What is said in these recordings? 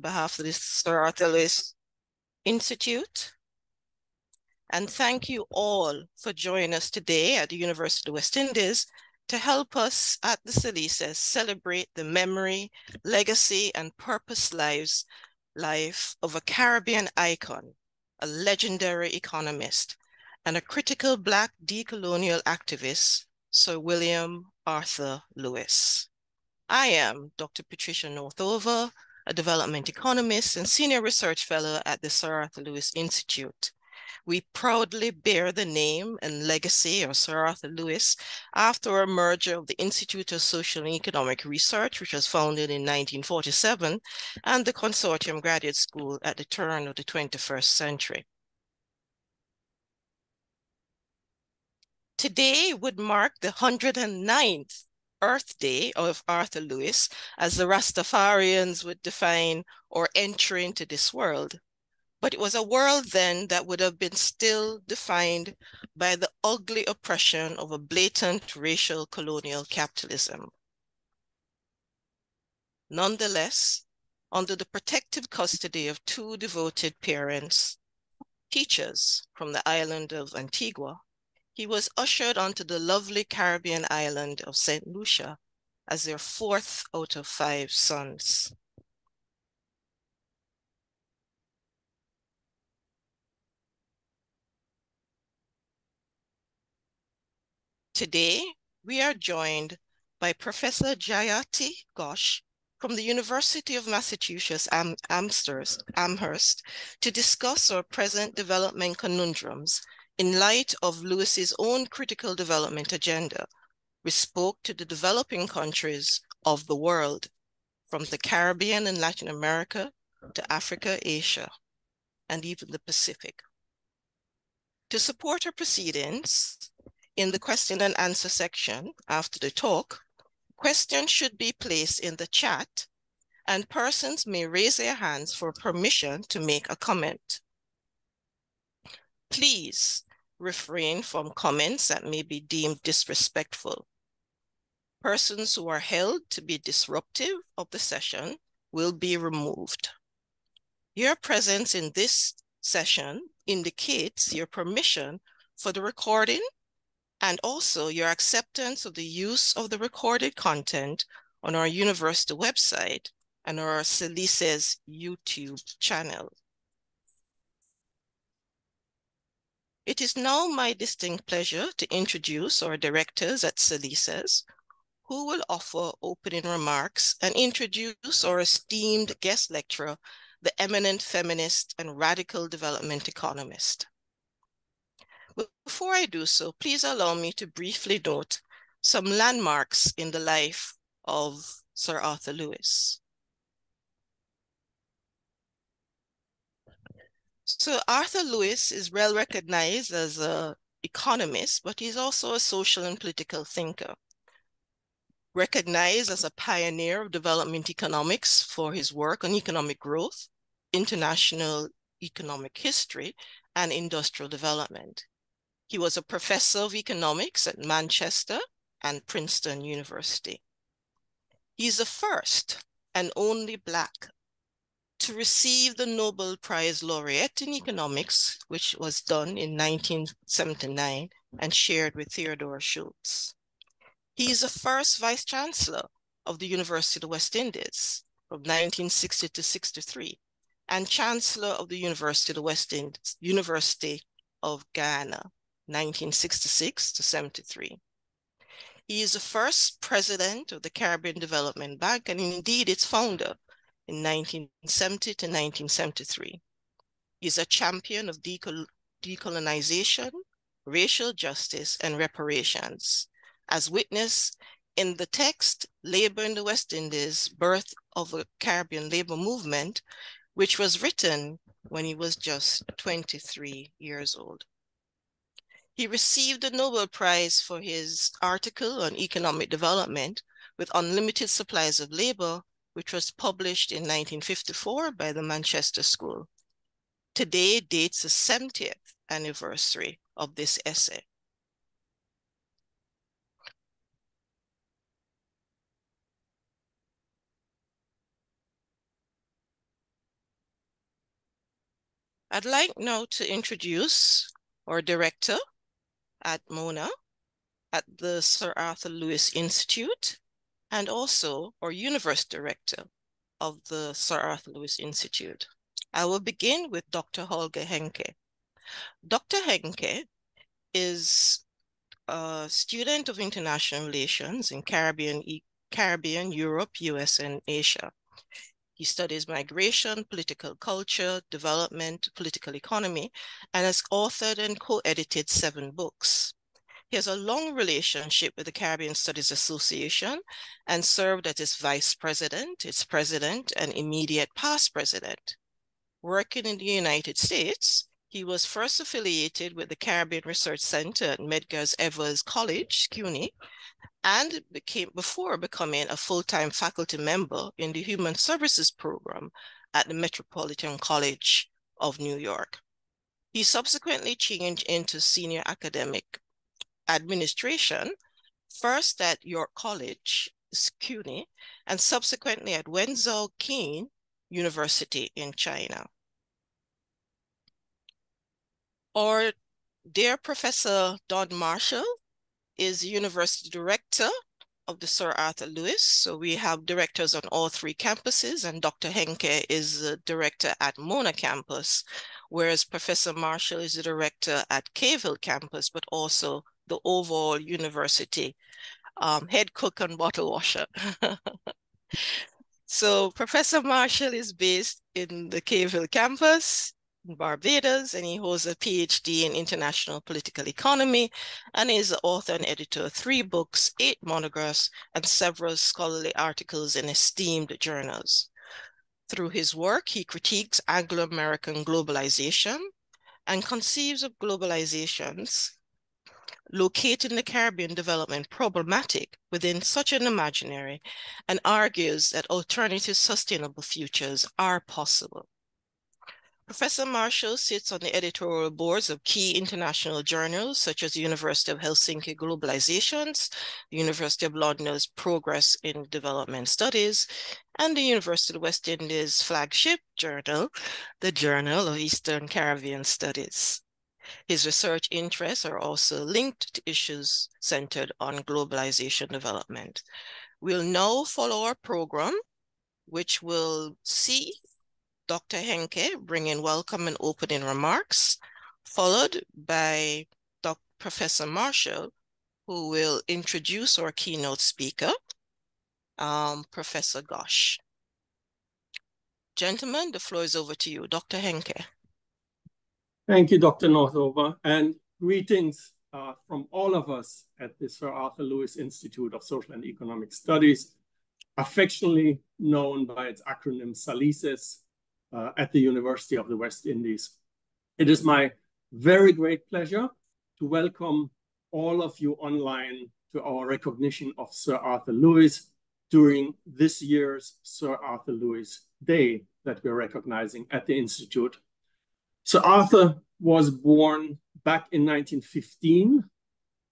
behalf of the Sir Arthur Lewis Institute. And thank you all for joining us today at the University of the West Indies to help us at the Salises celebrate the memory, legacy, and purpose lives life of a Caribbean icon, a legendary economist, and a critical Black decolonial activist, Sir William Arthur Lewis. I am Dr. Patricia Northover, a development economist and senior research fellow at the Sir Arthur Lewis Institute. We proudly bear the name and legacy of Sir Arthur Lewis after a merger of the Institute of Social and Economic Research, which was founded in 1947, and the Consortium Graduate School at the turn of the 21st century. Today would mark the 109th Earth Day of Arthur Lewis, as the Rastafarians would define, or entry into this world. But it was a world then that would have been still defined by the ugly oppression of a blatant racial colonial capitalism. Nonetheless, under the protective custody of two devoted parents, teachers from the island of Antigua, he was ushered onto the lovely Caribbean island of St. Lucia as their fourth out of five sons. Today, we are joined by Professor Jayati Ghosh from the University of Massachusetts Am Amherst to discuss our present development conundrums in light of Lewis's own critical development agenda, we spoke to the developing countries of the world, from the Caribbean and Latin America to Africa, Asia, and even the Pacific. To support our proceedings, in the question and answer section after the talk, questions should be placed in the chat and persons may raise their hands for permission to make a comment. Please refrain from comments that may be deemed disrespectful. Persons who are held to be disruptive of the session will be removed. Your presence in this session indicates your permission for the recording and also your acceptance of the use of the recorded content on our university website and our Salises YouTube channel. It is now my distinct pleasure to introduce our directors at Salises, who will offer opening remarks and introduce our esteemed guest lecturer, the eminent feminist and radical development economist. Before I do so, please allow me to briefly note some landmarks in the life of Sir Arthur Lewis. So Arthur Lewis is well recognized as an economist, but he's also a social and political thinker. Recognized as a pioneer of development economics for his work on economic growth, international economic history, and industrial development. He was a professor of economics at Manchester and Princeton University. He's the first and only Black to receive the Nobel Prize laureate in economics, which was done in 1979 and shared with Theodore Schultz. He is the first vice chancellor of the University of the West Indies from 1960 to 63 and chancellor of the University of the West Indies, University of Ghana, 1966 to 73. He is the first president of the Caribbean Development Bank and indeed its founder in 1970 to 1973. He's a champion of decol decolonization, racial justice, and reparations, as witnessed in the text Labor in the West Indies, Birth of a Caribbean Labor Movement, which was written when he was just 23 years old. He received the Nobel Prize for his article on economic development with unlimited supplies of labor which was published in 1954 by the Manchester School. Today dates the 70th anniversary of this essay. I'd like now to introduce our director at MONA, at the Sir Arthur Lewis Institute, and also our universe director of the Sir Arthur Lewis Institute. I will begin with Dr. Holger Henke. Dr. Henke is a student of international relations in Caribbean, Caribbean, Europe, US, and Asia. He studies migration, political culture, development, political economy, and has authored and co-edited seven books. He has a long relationship with the Caribbean Studies Association and served as its vice president, its president, and immediate past president. Working in the United States, he was first affiliated with the Caribbean Research Center at Medgar's Evers College, CUNY, and became before becoming a full-time faculty member in the Human Services Program at the Metropolitan College of New York. He subsequently changed into senior academic administration, first at York College, CUNY, and subsequently at Wenzhou Kean University in China. Our dear Professor Don Marshall is the University Director of the Sir Arthur Lewis. So we have directors on all three campuses, and Dr. Henke is the director at Mona campus, whereas Professor Marshall is the director at Cave Hill campus, but also the overall university um, head cook and bottle washer. so Professor Marshall is based in the Cave Hill campus. In Barbados, and he holds a PhD in international political economy and is the author and editor of three books, eight monographs, and several scholarly articles in esteemed journals. Through his work, he critiques Anglo-American globalization and conceives of globalizations locating the Caribbean development problematic within such an imaginary and argues that alternative sustainable futures are possible. Professor Marshall sits on the editorial boards of key international journals such as the University of Helsinki Globalizations, the University of London's Progress in Development Studies, and the University of West Indies flagship journal, the Journal of Eastern Caribbean Studies. His research interests are also linked to issues centered on globalization development. We'll now follow our program, which will see Dr. Henke bring in welcome and opening remarks, followed by Dr. Professor Marshall, who will introduce our keynote speaker, um, Professor Ghosh. Gentlemen, the floor is over to you. Dr. Henke. Thank you, Dr. Northover, and greetings uh, from all of us at the Sir Arthur Lewis Institute of Social and Economic Studies, affectionately known by its acronym SALISES, uh, at the University of the West Indies. It is my very great pleasure to welcome all of you online to our recognition of Sir Arthur Lewis during this year's Sir Arthur Lewis Day that we're recognizing at the Institute. Sir Arthur was born back in 1915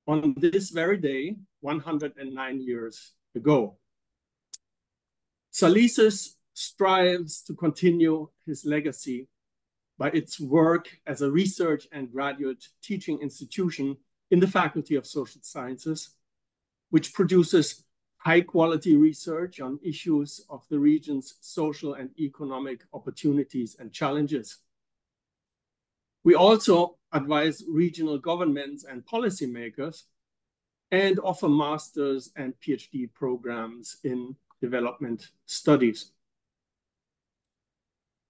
on this very day, 109 years ago. Salises strives to continue his legacy by its work as a research and graduate teaching institution in the Faculty of Social Sciences, which produces high quality research on issues of the region's social and economic opportunities and challenges. We also advise regional governments and policymakers and offer master's and PhD programs in development studies.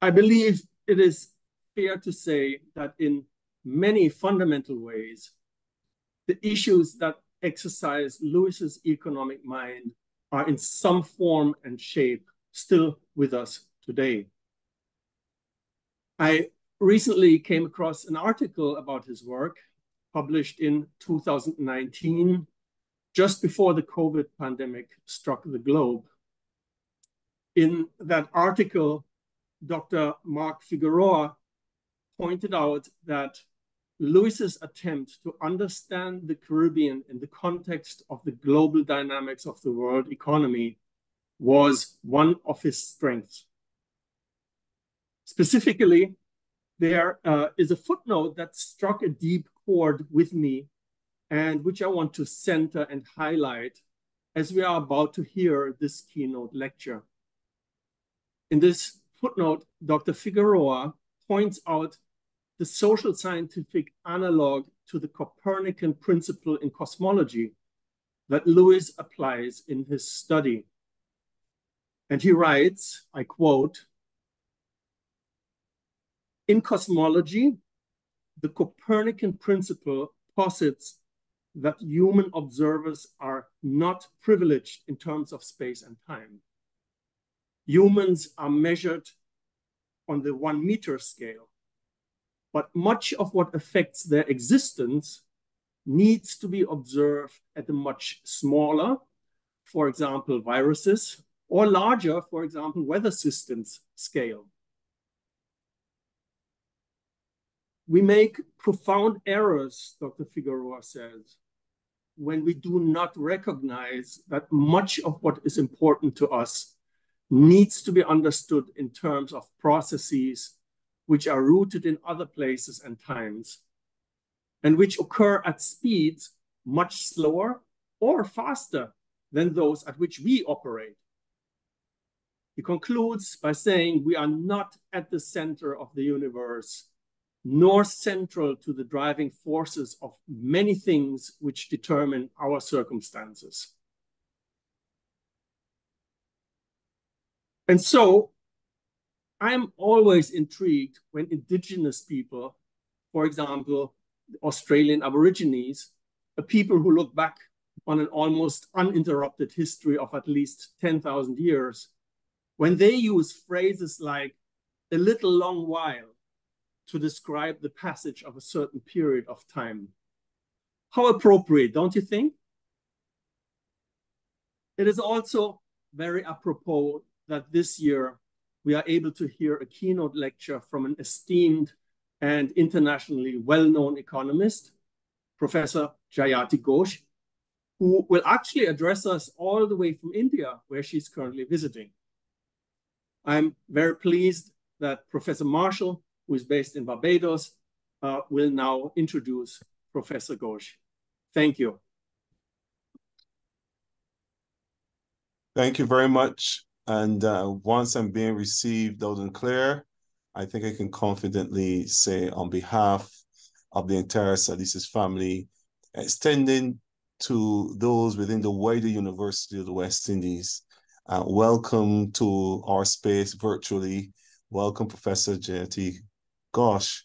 I believe it is fair to say that in many fundamental ways, the issues that exercise Lewis's economic mind are in some form and shape still with us today. I recently came across an article about his work published in 2019, just before the COVID pandemic struck the globe. In that article, Dr. Mark Figueroa pointed out that Lewis's attempt to understand the Caribbean in the context of the global dynamics of the world economy was one of his strengths. Specifically, there uh, is a footnote that struck a deep chord with me and which I want to center and highlight as we are about to hear this keynote lecture. In this footnote, Dr. Figueroa points out the social scientific analog to the Copernican principle in cosmology that Lewis applies in his study. And he writes, I quote, in cosmology, the Copernican principle posits that human observers are not privileged in terms of space and time. Humans are measured on the one meter scale, but much of what affects their existence needs to be observed at a much smaller, for example, viruses, or larger, for example, weather systems scale. We make profound errors, Dr. Figueroa says, when we do not recognize that much of what is important to us needs to be understood in terms of processes which are rooted in other places and times, and which occur at speeds much slower or faster than those at which we operate. He concludes by saying we are not at the center of the universe nor central to the driving forces of many things which determine our circumstances. And so I'm always intrigued when indigenous people, for example, Australian Aborigines, a people who look back on an almost uninterrupted history of at least 10,000 years, when they use phrases like a little long while to describe the passage of a certain period of time. How appropriate, don't you think? It is also very apropos that this year we are able to hear a keynote lecture from an esteemed and internationally well-known economist, Professor Jayati Ghosh, who will actually address us all the way from India, where she's currently visiting. I'm very pleased that Professor Marshall who is based in Barbados, uh, will now introduce Professor Ghosh. Thank you. Thank you very much. And uh, once I'm being received loud and clear, I think I can confidently say on behalf of the entire Salises family, extending to those within the wider University of the West Indies, uh, welcome to our space virtually. Welcome, Professor Jayati Ghosh,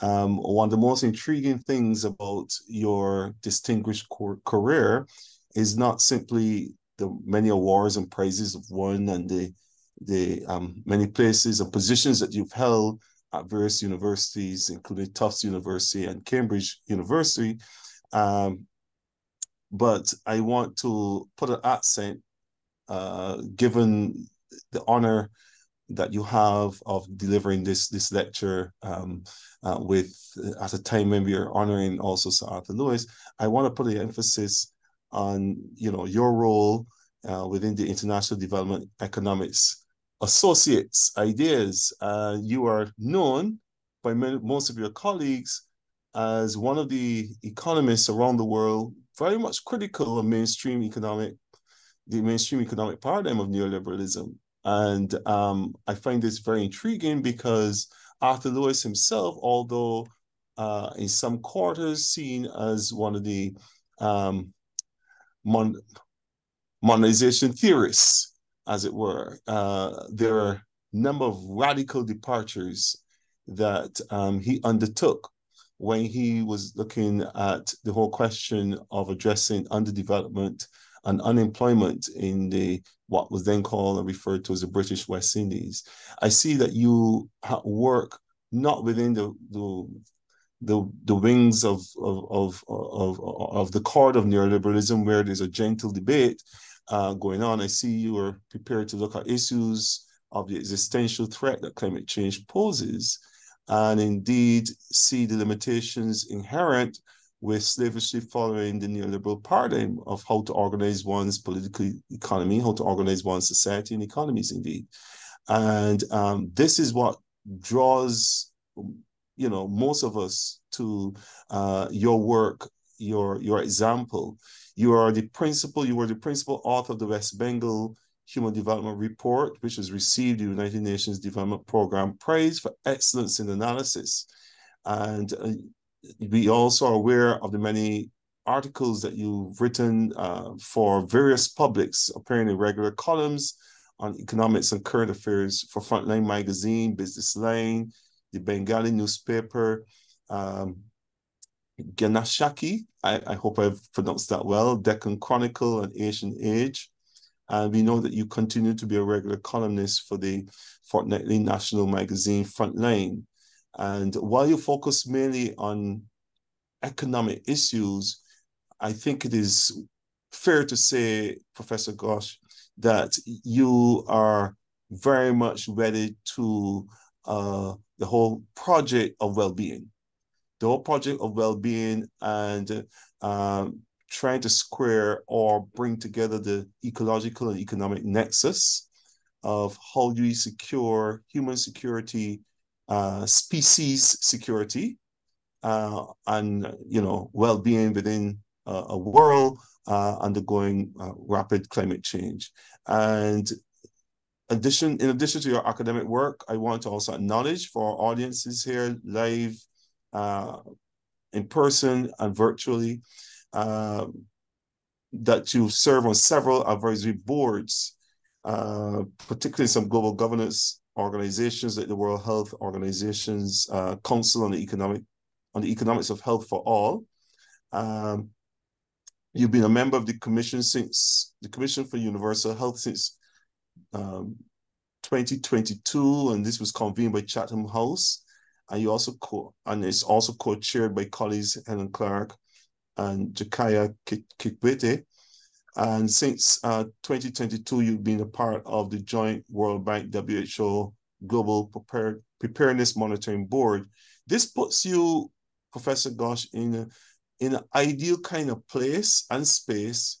um, one of the most intriguing things about your distinguished career is not simply the many awards and prizes you've won and the the um, many places and positions that you've held at various universities, including Tufts University and Cambridge University. Um, but I want to put an accent, uh, given the honor that you have of delivering this this lecture um, uh, with at a time when we are honoring also Sir Arthur Lewis, I want to put the emphasis on you know your role uh, within the international development economics associates ideas. Uh, you are known by many, most of your colleagues as one of the economists around the world very much critical of mainstream economic the mainstream economic paradigm of neoliberalism and um, I find this very intriguing because Arthur Lewis himself, although uh, in some quarters seen as one of the um, mon- modernization theorists, as it were, uh, there are a number of radical departures that um, he undertook when he was looking at the whole question of addressing underdevelopment and unemployment in the what was then called and referred to as the British West Indies. I see that you work not within the the the, the wings of, of, of, of, of the court of neoliberalism where there's a gentle debate uh, going on. I see you are prepared to look at issues of the existential threat that climate change poses and indeed see the limitations inherent with slavishly following the neoliberal paradigm of how to organize one's political economy, how to organize one's society and economies, indeed. And um, this is what draws you know, most of us to uh, your work, your your example. You are the principal, you were the principal author of the West Bengal Human Development Report, which has received the United Nations Development Program praise for excellence in analysis. And uh, we also are aware of the many articles that you've written uh, for various publics, appearing in regular columns on economics and current affairs for Frontline Magazine, Business Line, the Bengali newspaper, um, Ganashakti, I, I hope I've pronounced that well, Deccan Chronicle and Asian Age. And we know that you continue to be a regular columnist for the fortnightly national magazine Frontline. And while you focus mainly on economic issues, I think it is fair to say, Professor Ghosh, that you are very much wedded to uh, the whole project of well-being, the whole project of well-being and um, trying to square or bring together the ecological and economic nexus of how do we secure human security, uh, species security, uh, and you know well-being within uh, a world uh, undergoing uh, rapid climate change. And addition, in addition to your academic work, I want to also acknowledge for our audiences here live, in person and virtually, that you serve on several advisory boards, particularly some global governance organizations like the World Health Organization's uh, Council on the Economic on the Economics of Health for All. Um, you've been a member of the commission since the Commission for Universal Health since um, 2022, and this was convened by Chatham House. And you also co and it's also co-chaired by colleagues Helen Clark and Jakaya Kikwete. And since uh, 2022, you've been a part of the joint World Bank WHO Global Prepare Preparedness Monitoring Board. This puts you, Professor Ghosh, in a, in an ideal kind of place and space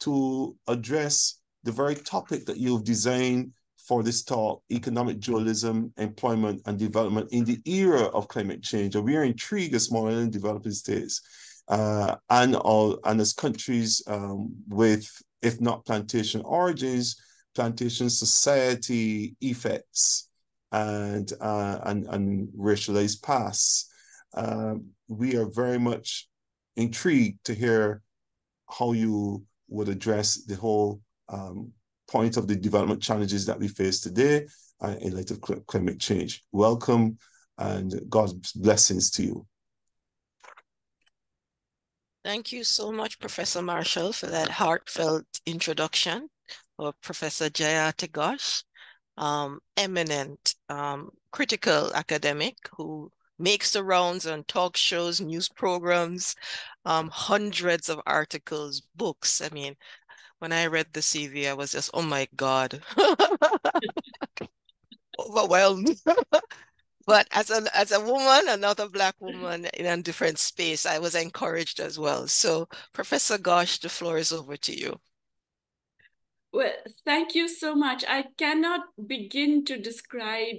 to address the very topic that you've designed for this talk, economic dualism, employment, and development in the era of climate change. And we are intrigued as small and developing states uh, and, all, and as countries um, with, if not plantation origins, plantation society effects and, uh, and, and racialized past. Um, we are very much intrigued to hear how you would address the whole um, point of the development challenges that we face today uh, in light of climate change. Welcome and God's blessings to you. Thank you so much, Professor Marshall, for that heartfelt introduction of Professor Jayati Ghosh, um, eminent um, critical academic who makes the rounds on talk shows, news programs, um, hundreds of articles, books. I mean, when I read the CV, I was just, oh my God, overwhelmed. but as a as a woman, another black woman in a different space, I was encouraged as well. So, Professor Ghosh, the floor is over to you. Well, thank you so much. I cannot begin to describe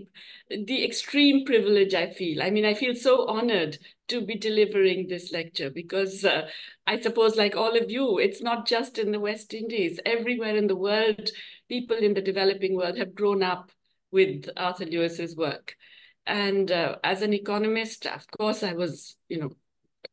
the extreme privilege I feel. I mean, I feel so honored to be delivering this lecture because uh, I suppose, like all of you, it's not just in the West Indies. Everywhere in the world, people in the developing world have grown up with Arthur Lewis's work. And uh, as an economist, of course, I was, you know,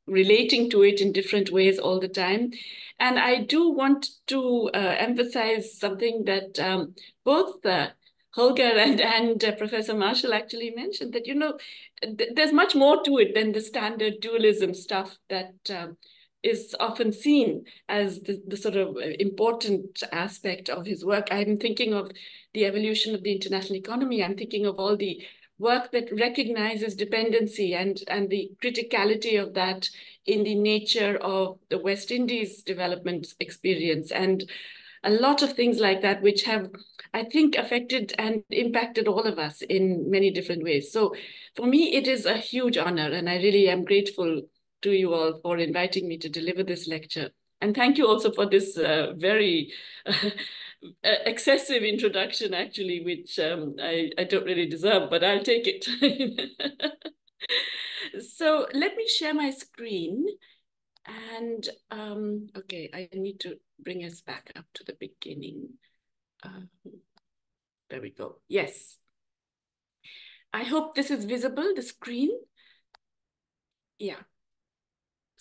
relating to it in different ways all the time. And I do want to uh, emphasize something that um, both uh, Holger and, and uh, Professor Marshall actually mentioned that, you know, th there's much more to it than the standard dualism stuff that um, is often seen as the, the sort of uh, important aspect of his work. I'm thinking of the evolution of the international economy. I'm thinking of all the work that recognizes dependency and, and the criticality of that in the nature of the West Indies development experience and a lot of things like that, which have, I think, affected and impacted all of us in many different ways. So for me, it is a huge honor, and I really am grateful to you all for inviting me to deliver this lecture. And thank you also for this uh, very uh, excessive introduction, actually, which um, I, I don't really deserve, but I'll take it. so let me share my screen. And um, okay, I need to bring us back up to the beginning. Um, there we go. Yes. I hope this is visible, the screen. Yeah.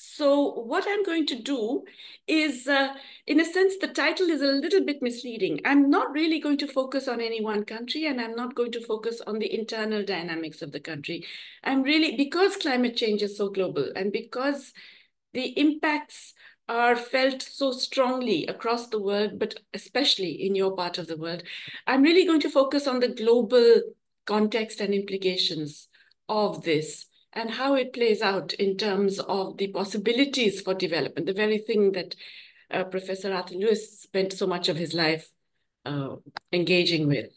So what I'm going to do is, uh, in a sense, the title is a little bit misleading. I'm not really going to focus on any one country and I'm not going to focus on the internal dynamics of the country. I'm really, because climate change is so global and because the impacts are felt so strongly across the world, but especially in your part of the world, I'm really going to focus on the global context and implications of this and how it plays out in terms of the possibilities for development, the very thing that uh, Professor Arthur Lewis spent so much of his life uh, engaging with.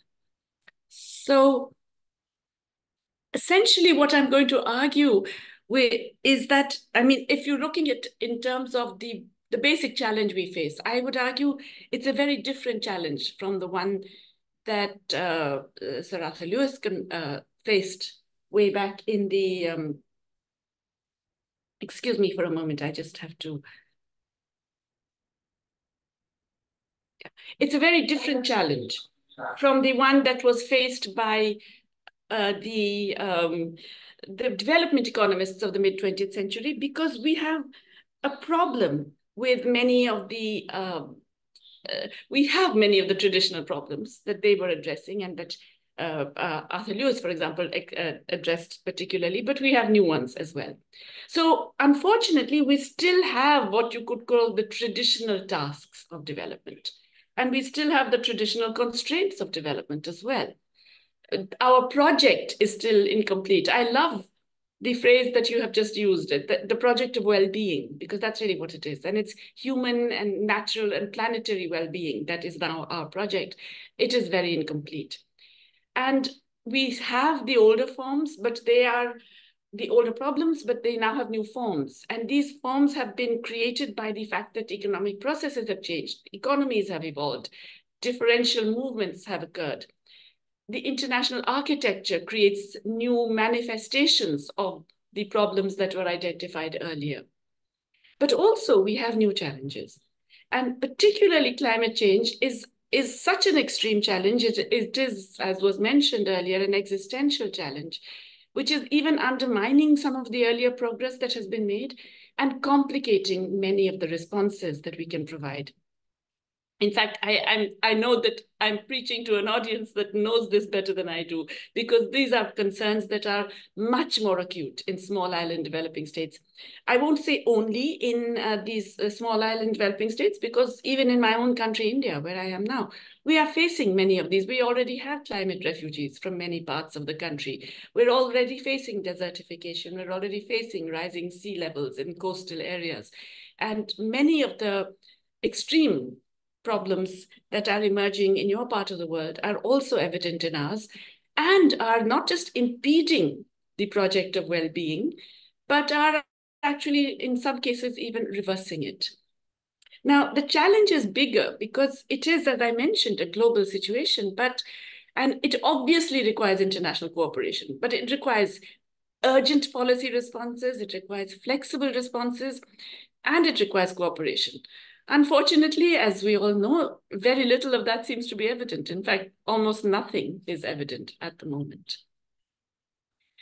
So essentially what I'm going to argue with is that, I mean, if you're looking at in terms of the, the basic challenge we face, I would argue it's a very different challenge from the one that uh, Sir Arthur Lewis uh, faced way back in the, um, excuse me for a moment, I just have to, it's a very different challenge from the one that was faced by uh, the, um, the development economists of the mid 20th century because we have a problem with many of the um, uh, we have many of the traditional problems that they were addressing and that uh, uh, Arthur Lewis, for example, uh, addressed particularly, but we have new ones as well. So unfortunately, we still have what you could call the traditional tasks of development. And we still have the traditional constraints of development as well. Our project is still incomplete. I love the phrase that you have just used, the, the project of well-being, because that's really what it is. And it's human and natural and planetary well-being that is now our project. It is very incomplete. And we have the older forms, but they are the older problems, but they now have new forms. And these forms have been created by the fact that economic processes have changed, economies have evolved, differential movements have occurred. The international architecture creates new manifestations of the problems that were identified earlier. But also we have new challenges. And particularly climate change is is such an extreme challenge. It, it is, as was mentioned earlier, an existential challenge, which is even undermining some of the earlier progress that has been made and complicating many of the responses that we can provide. In fact, I, I'm, I know that I'm preaching to an audience that knows this better than I do, because these are concerns that are much more acute in small island developing states. I won't say only in uh, these uh, small island developing states, because even in my own country, India, where I am now, we are facing many of these. We already have climate refugees from many parts of the country. We're already facing desertification. We're already facing rising sea levels in coastal areas. And many of the extreme problems that are emerging in your part of the world are also evident in ours and are not just impeding the project of well-being, but are actually, in some cases, even reversing it. Now, the challenge is bigger because it is, as I mentioned, a global situation, but and it obviously requires international cooperation, but it requires urgent policy responses, it requires flexible responses, and it requires cooperation. Unfortunately, as we all know, very little of that seems to be evident. In fact, almost nothing is evident at the moment.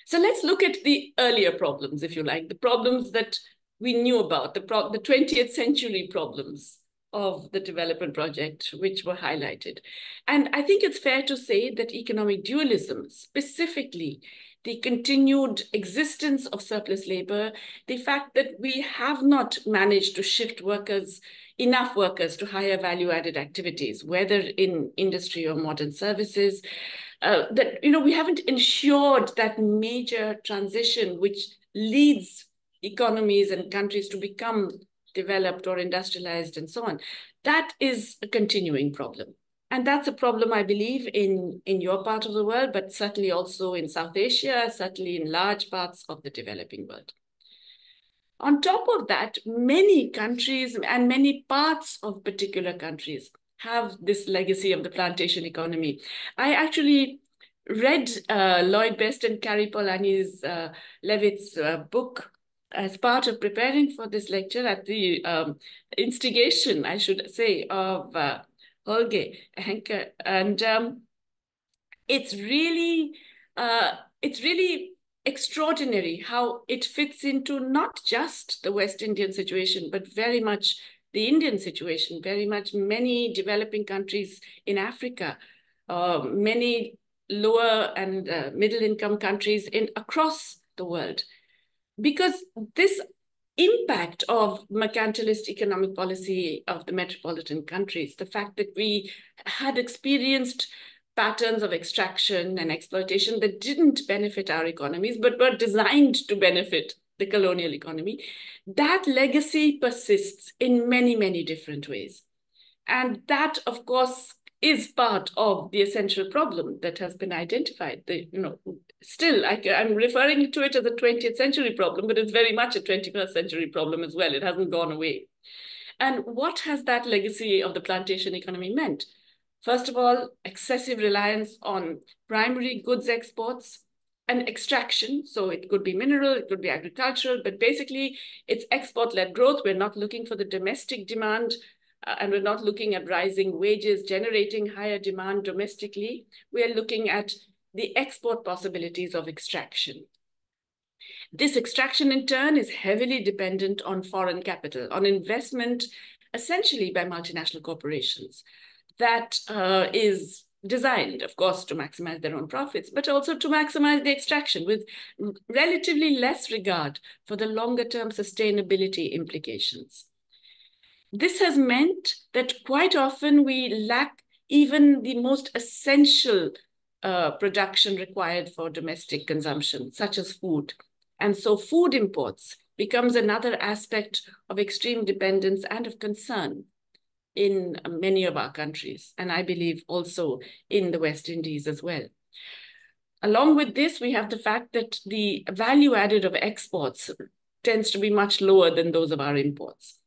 So let's look at the earlier problems, if you like, the problems that we knew about, the, the 20th century problems of the development project, which were highlighted. And I think it's fair to say that economic dualism, specifically the continued existence of surplus labor, the fact that we have not managed to shift workers enough workers to higher value added activities, whether in industry or modern services. Uh, that you know we haven't ensured that major transition which leads economies and countries to become developed or industrialized and so on. That is a continuing problem. And that's a problem, I believe, in, in your part of the world, but certainly also in South Asia, certainly in large parts of the developing world. On top of that, many countries and many parts of particular countries have this legacy of the plantation economy. I actually read uh, Lloyd Best and Kari Polanyi's uh, Levitt's uh, book as part of preparing for this lecture at the um, instigation, I should say, of uh, Holger Henke. And um, it's really, uh, it's really extraordinary how it fits into not just the West Indian situation, but very much the Indian situation, very much many developing countries in Africa, uh, many lower and uh, middle income countries in across the world. Because this impact of mercantilist economic policy of the metropolitan countries, the fact that we had experienced patterns of extraction and exploitation that didn't benefit our economies, but were designed to benefit the colonial economy, that legacy persists in many, many different ways. And that, of course, is part of the essential problem that has been identified. The, you know, still, I, am referring to it as a 20th century problem, but it's very much a 21st century problem as well. It hasn't gone away. And what has that legacy of the plantation economy meant? First of all, excessive reliance on primary goods exports and extraction. So it could be mineral, it could be agricultural, but basically it's export-led growth. We're not looking for the domestic demand uh, and we're not looking at rising wages, generating higher demand domestically. We're looking at the export possibilities of extraction. This extraction in turn is heavily dependent on foreign capital, on investment essentially by multinational corporations that uh, is designed, of course, to maximize their own profits, but also to maximize the extraction with relatively less regard for the longer term sustainability implications. This has meant that quite often we lack even the most essential uh, production required for domestic consumption, such as food. And so food imports becomes another aspect of extreme dependence and of concern in many of our countries, and I believe also in the West Indies as well. Along with this, we have the fact that the value added of exports tends to be much lower than those of our imports.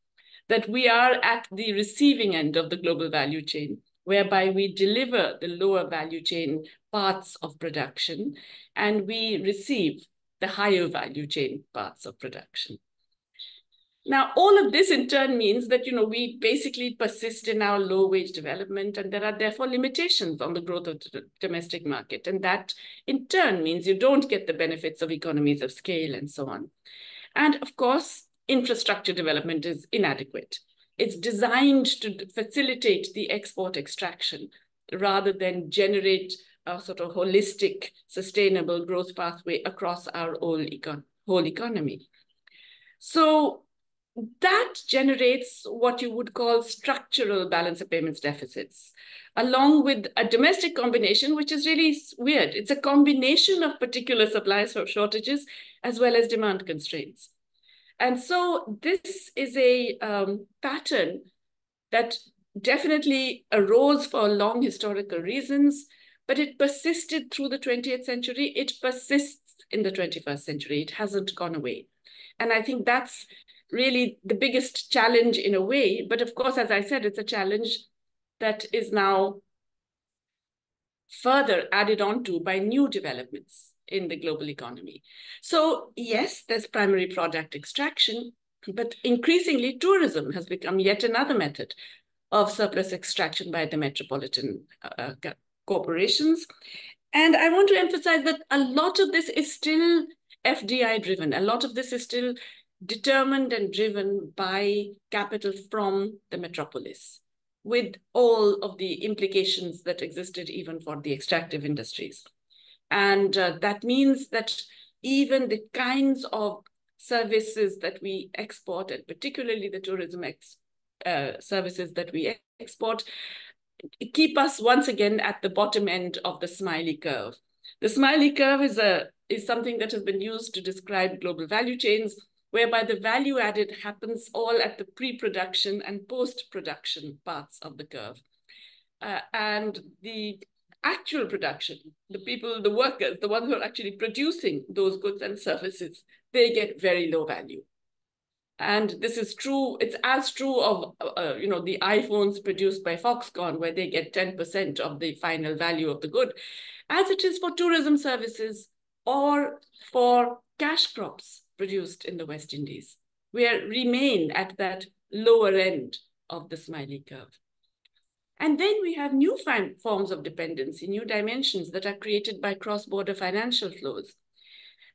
That we are at the receiving end of the global value chain, whereby we deliver the lower value chain parts of production and we receive the higher value chain parts of production. Now, all of this in turn means that, you know, we basically persist in our low wage development and there are therefore limitations on the growth of the domestic market. And that in turn means you don't get the benefits of economies of scale and so on. And of course, infrastructure development is inadequate. It's designed to facilitate the export extraction rather than generate a sort of holistic, sustainable growth pathway across our whole, econ whole economy. So that generates what you would call structural balance of payments deficits, along with a domestic combination, which is really weird. It's a combination of particular supply shortages as well as demand constraints. And so this is a um, pattern that definitely arose for long historical reasons, but it persisted through the 20th century. It persists in the 21st century. It hasn't gone away. And I think that's really the biggest challenge in a way. But of course, as I said, it's a challenge that is now further added on to by new developments in the global economy. So yes, there's primary product extraction, but increasingly tourism has become yet another method of surplus extraction by the metropolitan uh, corporations. And I want to emphasize that a lot of this is still FDI driven. A lot of this is still determined and driven by capital from the metropolis, with all of the implications that existed even for the extractive industries. And uh, that means that even the kinds of services that we export, and particularly the tourism uh, services that we export, keep us once again at the bottom end of the smiley curve. The smiley curve is, a, is something that has been used to describe global value chains whereby the value added happens all at the pre-production and post-production parts of the curve. Uh, and the actual production, the people, the workers, the ones who are actually producing those goods and services, they get very low value. And this is true, it's as true of, uh, you know, the iPhones produced by Foxconn, where they get 10% of the final value of the good. as it is for tourism services or for cash crops produced in the West Indies. We remain at that lower end of the smiley curve. And then we have new forms of dependency, new dimensions that are created by cross-border financial flows.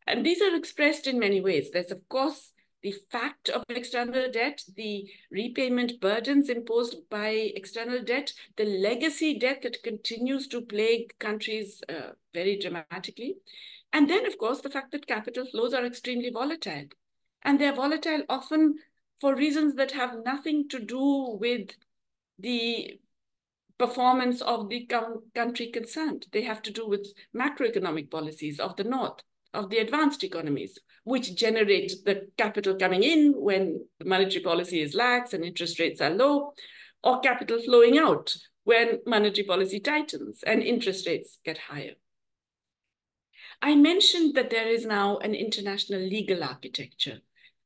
And these are expressed in many ways. There's, of course, the fact of external debt, the repayment burdens imposed by external debt, the legacy debt that continues to plague countries uh, very dramatically. And then, of course, the fact that capital flows are extremely volatile. And they're volatile often for reasons that have nothing to do with the performance of the country concerned. They have to do with macroeconomic policies of the North, of the advanced economies, which generate the capital coming in when the monetary policy is lax and interest rates are low, or capital flowing out when monetary policy tightens and interest rates get higher. I mentioned that there is now an international legal architecture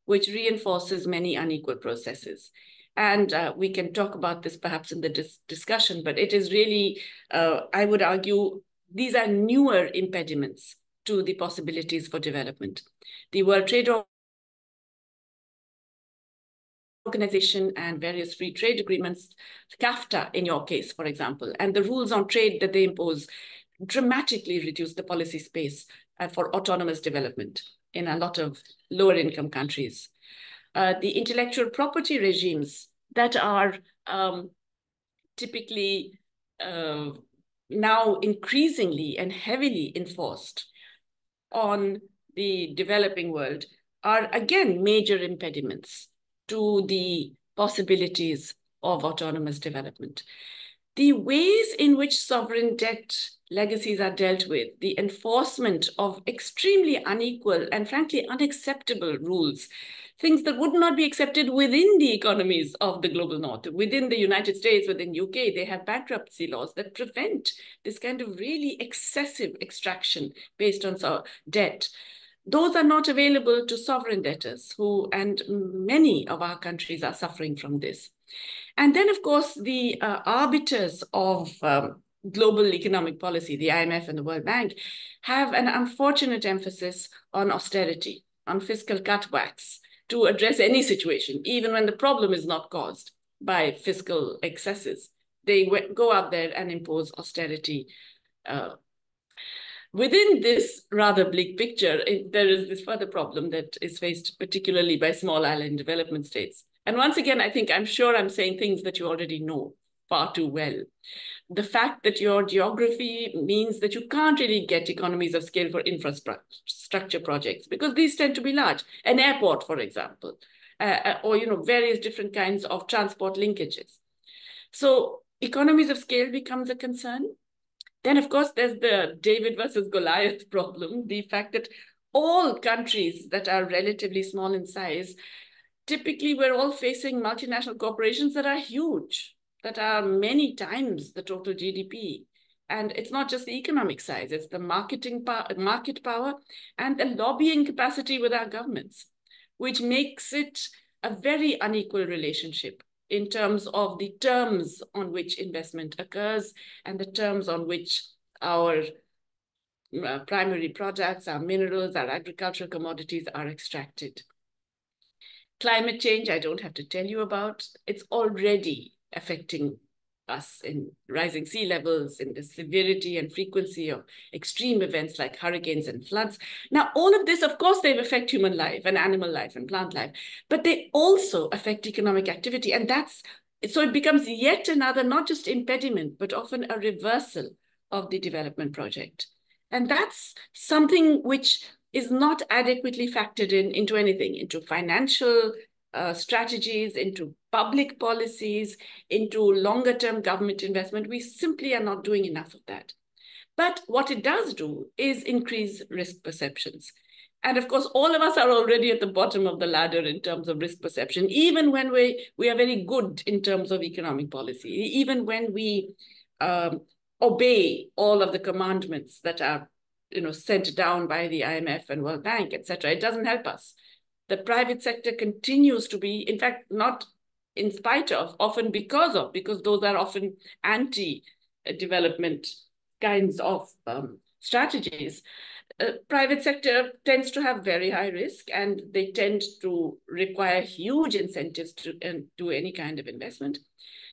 which reinforces many unequal processes. And uh, we can talk about this perhaps in the dis discussion, but it is really, uh, I would argue, these are newer impediments to the possibilities for development. The World Trade Organization and various free trade agreements, CAFTA in your case, for example, and the rules on trade that they impose dramatically reduce the policy space uh, for autonomous development in a lot of lower income countries. Uh, the intellectual property regimes that are um, typically uh, now increasingly and heavily enforced on the developing world are again major impediments to the possibilities of autonomous development. The ways in which sovereign debt legacies are dealt with, the enforcement of extremely unequal and frankly unacceptable rules, things that would not be accepted within the economies of the global north. Within the United States, within UK, they have bankruptcy laws that prevent this kind of really excessive extraction based on debt. Those are not available to sovereign debtors who, and many of our countries are suffering from this. And then, of course, the uh, arbiters of um, global economic policy, the IMF and the World Bank, have an unfortunate emphasis on austerity, on fiscal cutbacks to address any situation, even when the problem is not caused by fiscal excesses. They go out there and impose austerity. Uh, within this rather bleak picture, it, there is this further problem that is faced particularly by small island development states. And once again, I think I'm sure I'm saying things that you already know far too well the fact that your geography means that you can't really get economies of scale for infrastructure projects because these tend to be large. An airport, for example, uh, uh, or you know various different kinds of transport linkages. So economies of scale becomes a concern. Then, of course, there's the David versus Goliath problem, the fact that all countries that are relatively small in size, typically we're all facing multinational corporations that are huge that are many times the total GDP. And it's not just the economic size, it's the marketing power, market power and the lobbying capacity with our governments, which makes it a very unequal relationship in terms of the terms on which investment occurs and the terms on which our uh, primary products, our minerals, our agricultural commodities are extracted. Climate change, I don't have to tell you about. It's already affecting us in rising sea levels, in the severity and frequency of extreme events like hurricanes and floods. Now, all of this, of course, they affect human life and animal life and plant life, but they also affect economic activity. And that's, so it becomes yet another, not just impediment, but often a reversal of the development project. And that's something which is not adequately factored in into anything, into financial uh, strategies, into public policies, into longer term government investment. We simply are not doing enough of that. But what it does do is increase risk perceptions. And of course, all of us are already at the bottom of the ladder in terms of risk perception, even when we, we are very good in terms of economic policy, even when we um, obey all of the commandments that are you know, sent down by the IMF and World Bank, etc. It doesn't help us the private sector continues to be, in fact, not in spite of, often because of, because those are often anti-development kinds of um, strategies, uh, private sector tends to have very high risk and they tend to require huge incentives to uh, do any kind of investment.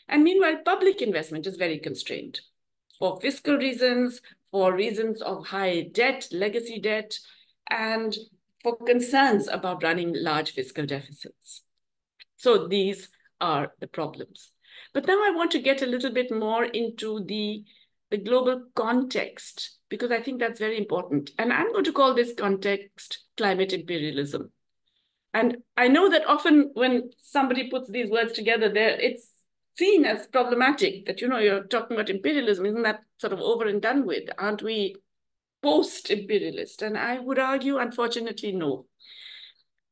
And meanwhile, public investment is very constrained for fiscal reasons, for reasons of high debt, legacy debt, and for concerns about running large fiscal deficits. So these are the problems. But now I want to get a little bit more into the, the global context, because I think that's very important. And I'm going to call this context climate imperialism. And I know that often when somebody puts these words together, there it's seen as problematic that, you know, you're talking about imperialism. Isn't that sort of over and done with? Aren't we post-imperialist? And I would argue, unfortunately, no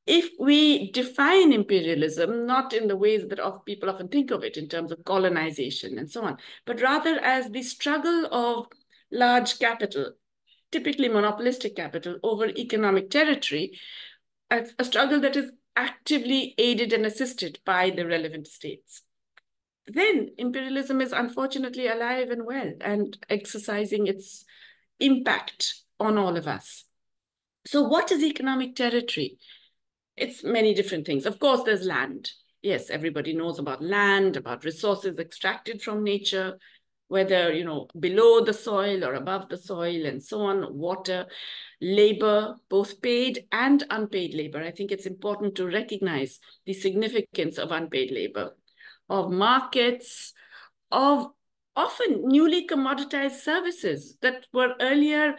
if we define imperialism not in the ways that of people often think of it in terms of colonization and so on, but rather as the struggle of large capital, typically monopolistic capital, over economic territory, a, a struggle that is actively aided and assisted by the relevant states. Then imperialism is unfortunately alive and well and exercising its impact on all of us. So what is economic territory? It's many different things. Of course, there's land. Yes, everybody knows about land, about resources extracted from nature, whether, you know, below the soil or above the soil and so on, water, labor, both paid and unpaid labor. I think it's important to recognize the significance of unpaid labor, of markets, of often newly commoditized services that were earlier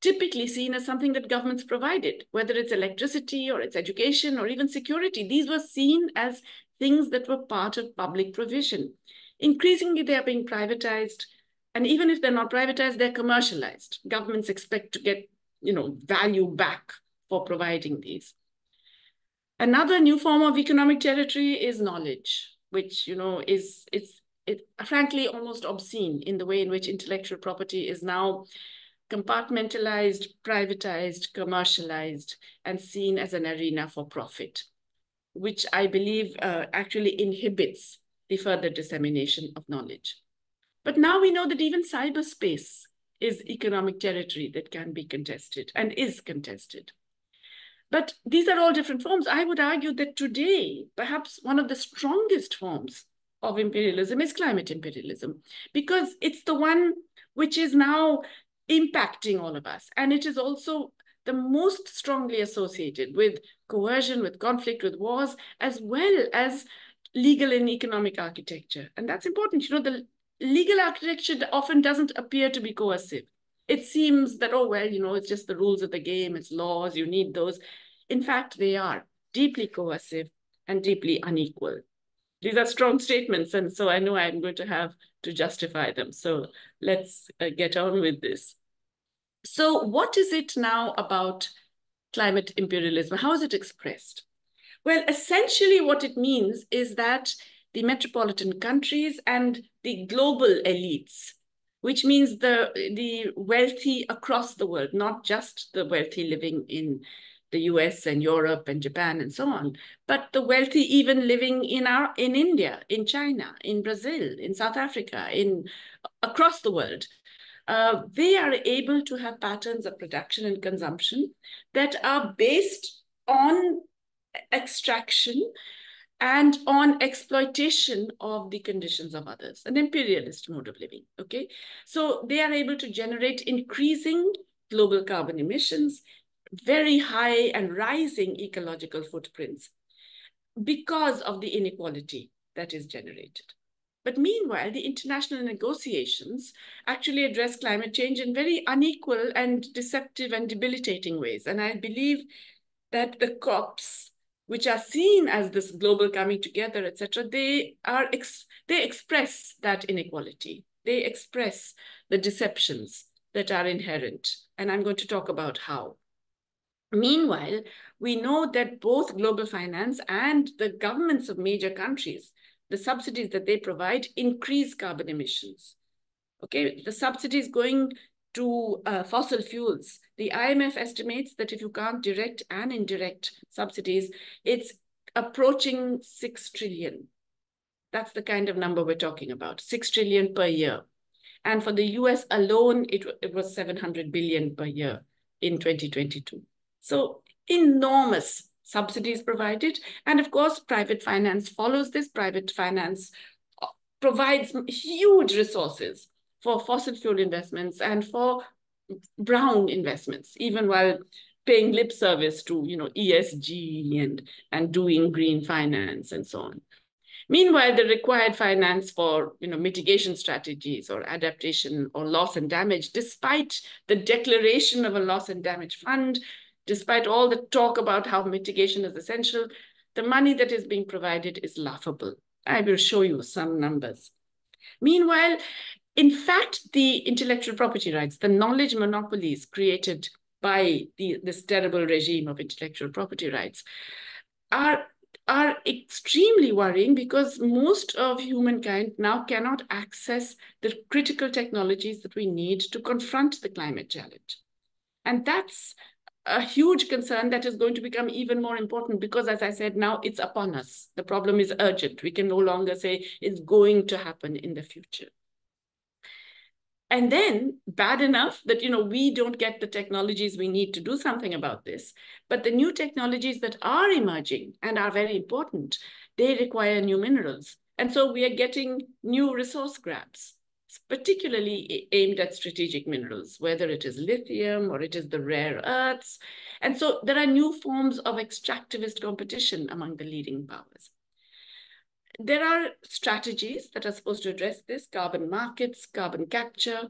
typically seen as something that governments provided, whether it's electricity or it's education or even security. These were seen as things that were part of public provision. Increasingly, they are being privatized. And even if they're not privatized, they're commercialized. Governments expect to get you know, value back for providing these. Another new form of economic territory is knowledge, which you know is it's it frankly almost obscene in the way in which intellectual property is now compartmentalized, privatized, commercialized, and seen as an arena for profit, which I believe uh, actually inhibits the further dissemination of knowledge. But now we know that even cyberspace is economic territory that can be contested and is contested. But these are all different forms. I would argue that today, perhaps one of the strongest forms of imperialism is climate imperialism, because it's the one which is now impacting all of us. And it is also the most strongly associated with coercion, with conflict, with wars, as well as legal and economic architecture. And that's important. You know, the legal architecture often doesn't appear to be coercive. It seems that, oh, well, you know, it's just the rules of the game, it's laws, you need those. In fact, they are deeply coercive and deeply unequal. These are strong statements, and so I know I'm going to have to justify them. So let's uh, get on with this. So what is it now about climate imperialism? How is it expressed? Well, essentially what it means is that the metropolitan countries and the global elites, which means the, the wealthy across the world, not just the wealthy living in the US and Europe and Japan and so on, but the wealthy even living in our in India, in China, in Brazil, in South Africa, in across the world, uh, they are able to have patterns of production and consumption that are based on extraction and on exploitation of the conditions of others, an imperialist mode of living, okay? So they are able to generate increasing global carbon emissions, very high and rising ecological footprints because of the inequality that is generated. But meanwhile, the international negotiations actually address climate change in very unequal and deceptive and debilitating ways. And I believe that the COPs, which are seen as this global coming together, etc., they are ex they express that inequality. They express the deceptions that are inherent. And I'm going to talk about how. Meanwhile, we know that both global finance and the governments of major countries the subsidies that they provide increase carbon emissions. Okay, the subsidies going to uh, fossil fuels. The IMF estimates that if you count direct and indirect subsidies, it's approaching 6 trillion. That's the kind of number we're talking about, 6 trillion per year. And for the US alone, it, it was 700 billion per year in 2022. So enormous subsidies provided. And of course, private finance follows this. Private finance uh, provides huge resources for fossil fuel investments and for brown investments, even while paying lip service to you know ESG and and doing green finance and so on. Meanwhile, the required finance for you know mitigation strategies or adaptation or loss and damage, despite the declaration of a loss and damage fund, despite all the talk about how mitigation is essential, the money that is being provided is laughable. I will show you some numbers. Meanwhile, in fact, the intellectual property rights, the knowledge monopolies created by the, this terrible regime of intellectual property rights are are extremely worrying because most of humankind now cannot access the critical technologies that we need to confront the climate challenge. And that's a huge concern that is going to become even more important because, as I said, now it's upon us. The problem is urgent. We can no longer say it's going to happen in the future. And then bad enough that, you know, we don't get the technologies we need to do something about this. But the new technologies that are emerging and are very important, they require new minerals. And so we are getting new resource grabs, particularly aimed at strategic minerals, whether it is lithium or it is the rare earths. And so there are new forms of extractivist competition among the leading powers. There are strategies that are supposed to address this, carbon markets, carbon capture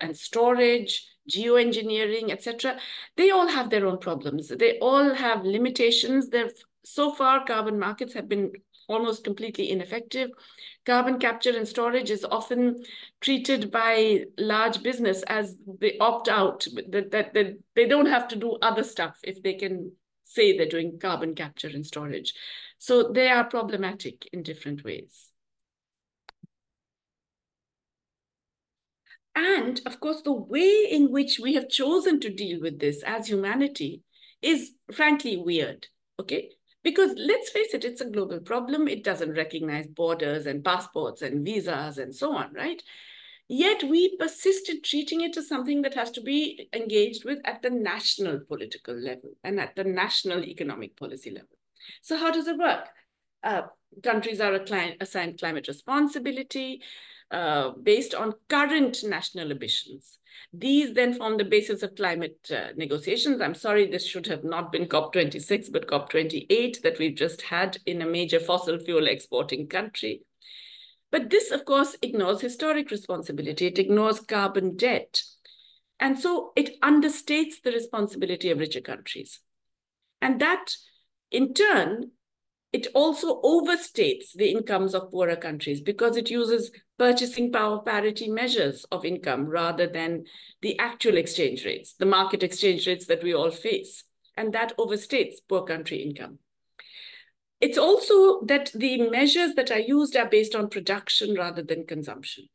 and storage, geoengineering, etc. They all have their own problems. They all have limitations. They're, so far, carbon markets have been almost completely ineffective. Carbon capture and storage is often treated by large business as they opt out, that, that, that they don't have to do other stuff if they can say they're doing carbon capture and storage. So they are problematic in different ways. And of course, the way in which we have chosen to deal with this as humanity is frankly weird, okay? Because let's face it, it's a global problem. It doesn't recognize borders and passports and visas and so on, right? Yet we persist in treating it as something that has to be engaged with at the national political level and at the national economic policy level. So how does it work? Uh, countries are assigned climate responsibility uh, based on current national ambitions. These then form the basis of climate uh, negotiations. I'm sorry, this should have not been COP26, but COP28 that we've just had in a major fossil fuel exporting country. But this, of course, ignores historic responsibility. It ignores carbon debt. And so it understates the responsibility of richer countries. And that in turn, it also overstates the incomes of poorer countries because it uses purchasing power parity measures of income rather than the actual exchange rates, the market exchange rates that we all face. And that overstates poor country income. It's also that the measures that are used are based on production rather than consumption.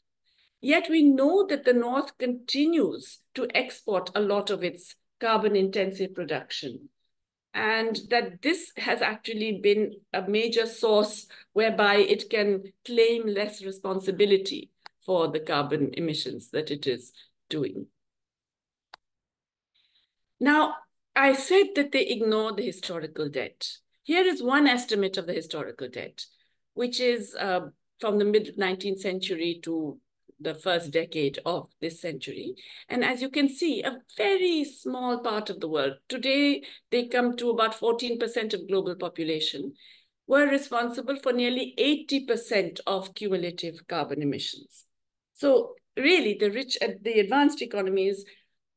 Yet we know that the North continues to export a lot of its carbon intensive production and that this has actually been a major source whereby it can claim less responsibility for the carbon emissions that it is doing. Now, I said that they ignore the historical debt. Here is one estimate of the historical debt, which is uh, from the mid 19th century to the first decade of this century. And as you can see, a very small part of the world, today they come to about 14% of global population, were responsible for nearly 80% of cumulative carbon emissions. So really the rich, the advanced economies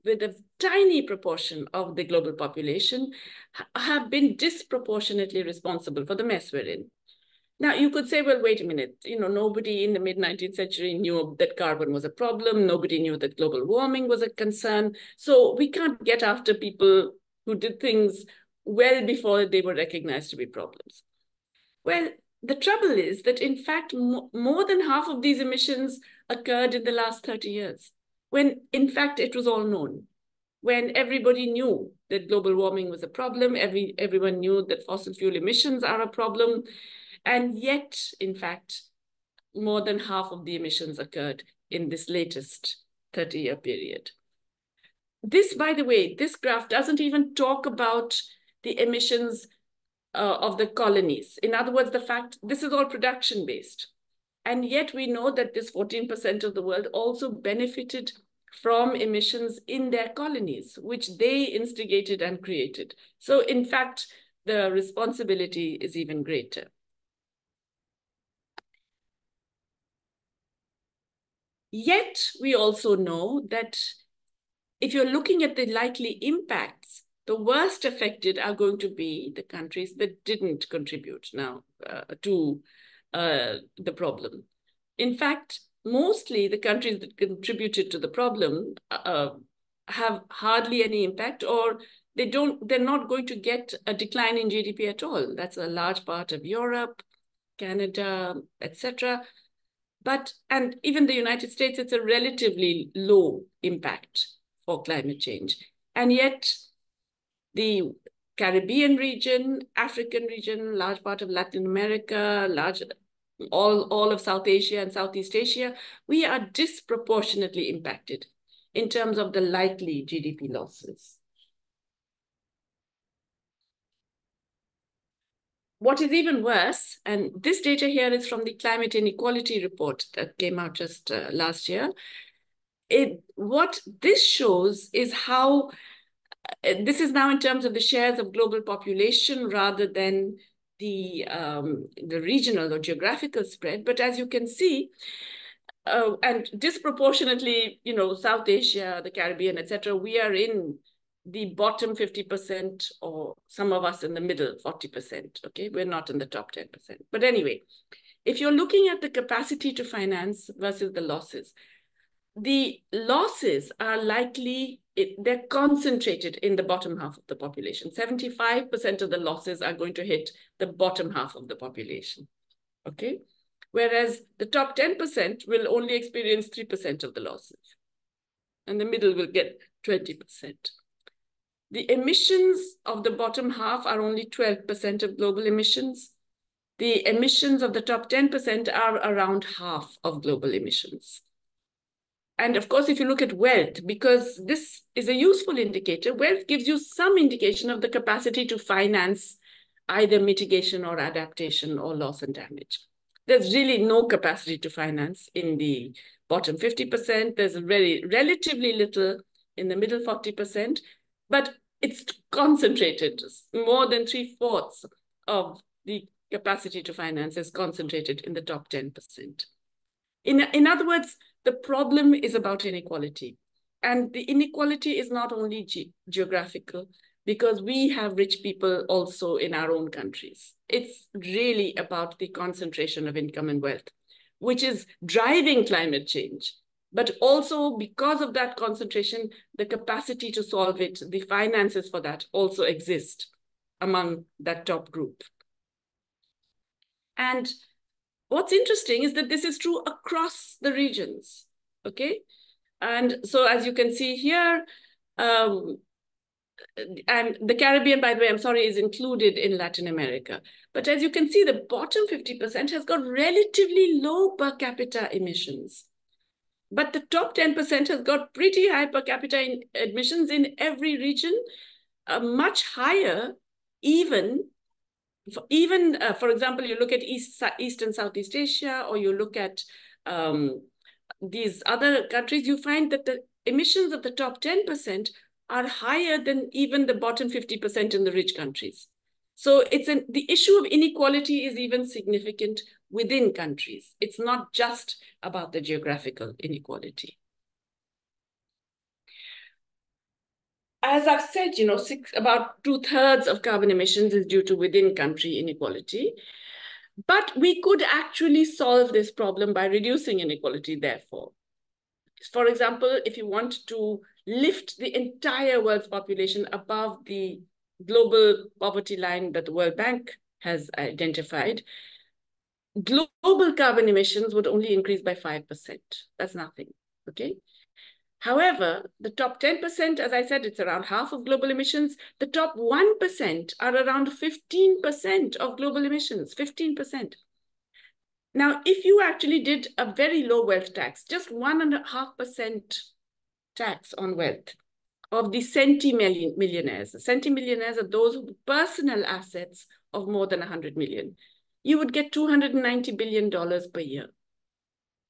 with a tiny proportion of the global population have been disproportionately responsible for the mess we're in. Now you could say, well, wait a minute, you know, nobody in the mid 19th century knew that carbon was a problem. Nobody knew that global warming was a concern. So we can't get after people who did things well before they were recognized to be problems. Well, the trouble is that in fact, more than half of these emissions occurred in the last 30 years, when in fact it was all known when everybody knew that global warming was a problem, every, everyone knew that fossil fuel emissions are a problem, and yet, in fact, more than half of the emissions occurred in this latest 30-year period. This, by the way, this graph doesn't even talk about the emissions uh, of the colonies. In other words, the fact this is all production based. And yet we know that this 14% of the world also benefited from emissions in their colonies, which they instigated and created. So in fact, the responsibility is even greater. Yet we also know that if you're looking at the likely impacts, the worst affected are going to be the countries that didn't contribute now uh, to uh, the problem. In fact, mostly the countries that contributed to the problem uh, have hardly any impact or they don't they're not going to get a decline in gdp at all that's a large part of europe canada etc but and even the united states it's a relatively low impact for climate change and yet the caribbean region african region large part of latin america large all, all of South Asia and Southeast Asia, we are disproportionately impacted in terms of the likely GDP losses. What is even worse, and this data here is from the climate inequality report that came out just uh, last year. It, what this shows is how, uh, this is now in terms of the shares of global population rather than the um, the regional or geographical spread. But as you can see, uh, and disproportionately, you know, South Asia, the Caribbean, etc., we are in the bottom 50% or some of us in the middle 40%. Okay, we're not in the top 10%. But anyway, if you're looking at the capacity to finance versus the losses, the losses are likely, they're concentrated in the bottom half of the population. 75% of the losses are going to hit the bottom half of the population, okay? Whereas the top 10% will only experience 3% of the losses. And the middle will get 20%. The emissions of the bottom half are only 12% of global emissions. The emissions of the top 10% are around half of global emissions. And of course, if you look at wealth, because this is a useful indicator, wealth gives you some indication of the capacity to finance either mitigation or adaptation or loss and damage. There's really no capacity to finance in the bottom 50%. There's very relatively little in the middle 40%, but it's concentrated. More than three fourths of the capacity to finance is concentrated in the top 10%. In, in other words, the problem is about inequality. And the inequality is not only ge geographical, because we have rich people also in our own countries. It's really about the concentration of income and wealth, which is driving climate change. But also because of that concentration, the capacity to solve it, the finances for that also exist among that top group. And What's interesting is that this is true across the regions, okay? And so as you can see here, um, and the Caribbean, by the way, I'm sorry, is included in Latin America. But as you can see, the bottom 50% has got relatively low per capita emissions. But the top 10% has got pretty high per capita in emissions in every region, uh, much higher even even, uh, for example, you look at East, East and Southeast Asia, or you look at um, these other countries, you find that the emissions of the top 10% are higher than even the bottom 50% in the rich countries. So it's an, the issue of inequality is even significant within countries. It's not just about the geographical inequality. as I've said, you know, six, about two thirds of carbon emissions is due to within country inequality. But we could actually solve this problem by reducing inequality, therefore. For example, if you want to lift the entire world's population above the global poverty line that the World Bank has identified, global carbon emissions would only increase by 5%. That's nothing, okay? However, the top 10%, as I said, it's around half of global emissions. The top 1% are around 15% of global emissions, 15%. Now, if you actually did a very low wealth tax, just one and a half percent tax on wealth of the centimillionaires, the centimillionaires are those with personal assets of more than 100 million, you would get $290 billion per year.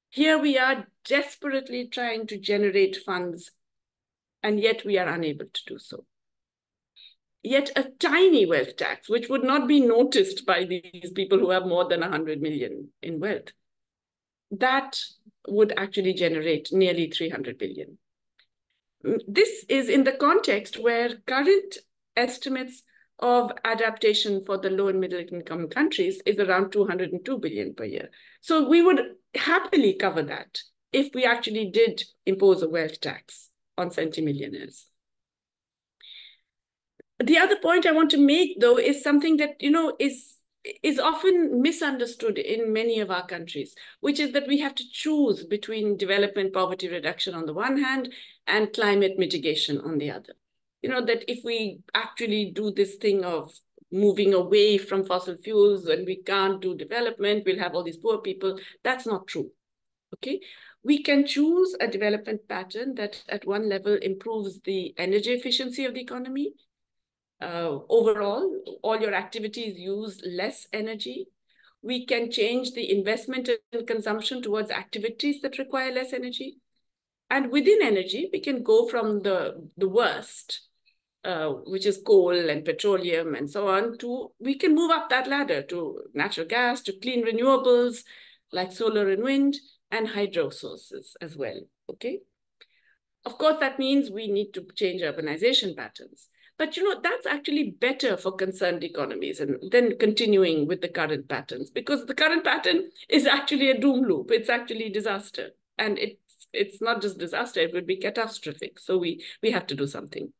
Here we are desperately trying to generate funds, and yet we are unable to do so. Yet a tiny wealth tax, which would not be noticed by these people who have more than 100 million in wealth, that would actually generate nearly 300 billion. Mm, this is in the context where current estimates of adaptation for the low and middle income countries is around 202 billion per year. So we would happily cover that if we actually did impose a wealth tax on centimillionaires. The other point I want to make, though, is something that, you know, is is often misunderstood in many of our countries, which is that we have to choose between development poverty reduction on the one hand and climate mitigation on the other you know, that if we actually do this thing of moving away from fossil fuels and we can't do development, we'll have all these poor people. That's not true. Okay. We can choose a development pattern that at one level improves the energy efficiency of the economy. Uh, overall, all your activities use less energy. We can change the investment and consumption towards activities that require less energy. And within energy, we can go from the, the worst uh, which is coal and petroleum and so on, to we can move up that ladder to natural gas, to clean renewables like solar and wind, and hydro sources as well. Okay. Of course, that means we need to change urbanization patterns. But you know, that's actually better for concerned economies and then continuing with the current patterns because the current pattern is actually a doom loop. It's actually disaster. And it's it's not just disaster, it would be catastrophic. So we we have to do something.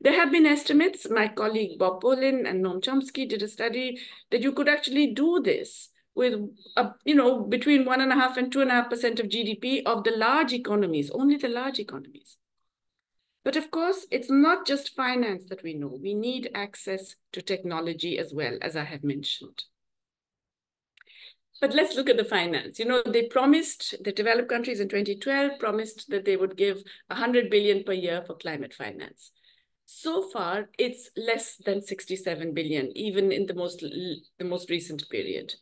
There have been estimates, my colleague Bob Pollin and Noam Chomsky did a study that you could actually do this with, a, you know, between one and a half and two and a half percent of GDP of the large economies, only the large economies. But of course, it's not just finance that we know. We need access to technology as well, as I have mentioned. But let's look at the finance. You know, they promised, the developed countries in 2012 promised that they would give 100 billion per year for climate finance. So far, it's less than 67 billion, even in the most, the most recent period.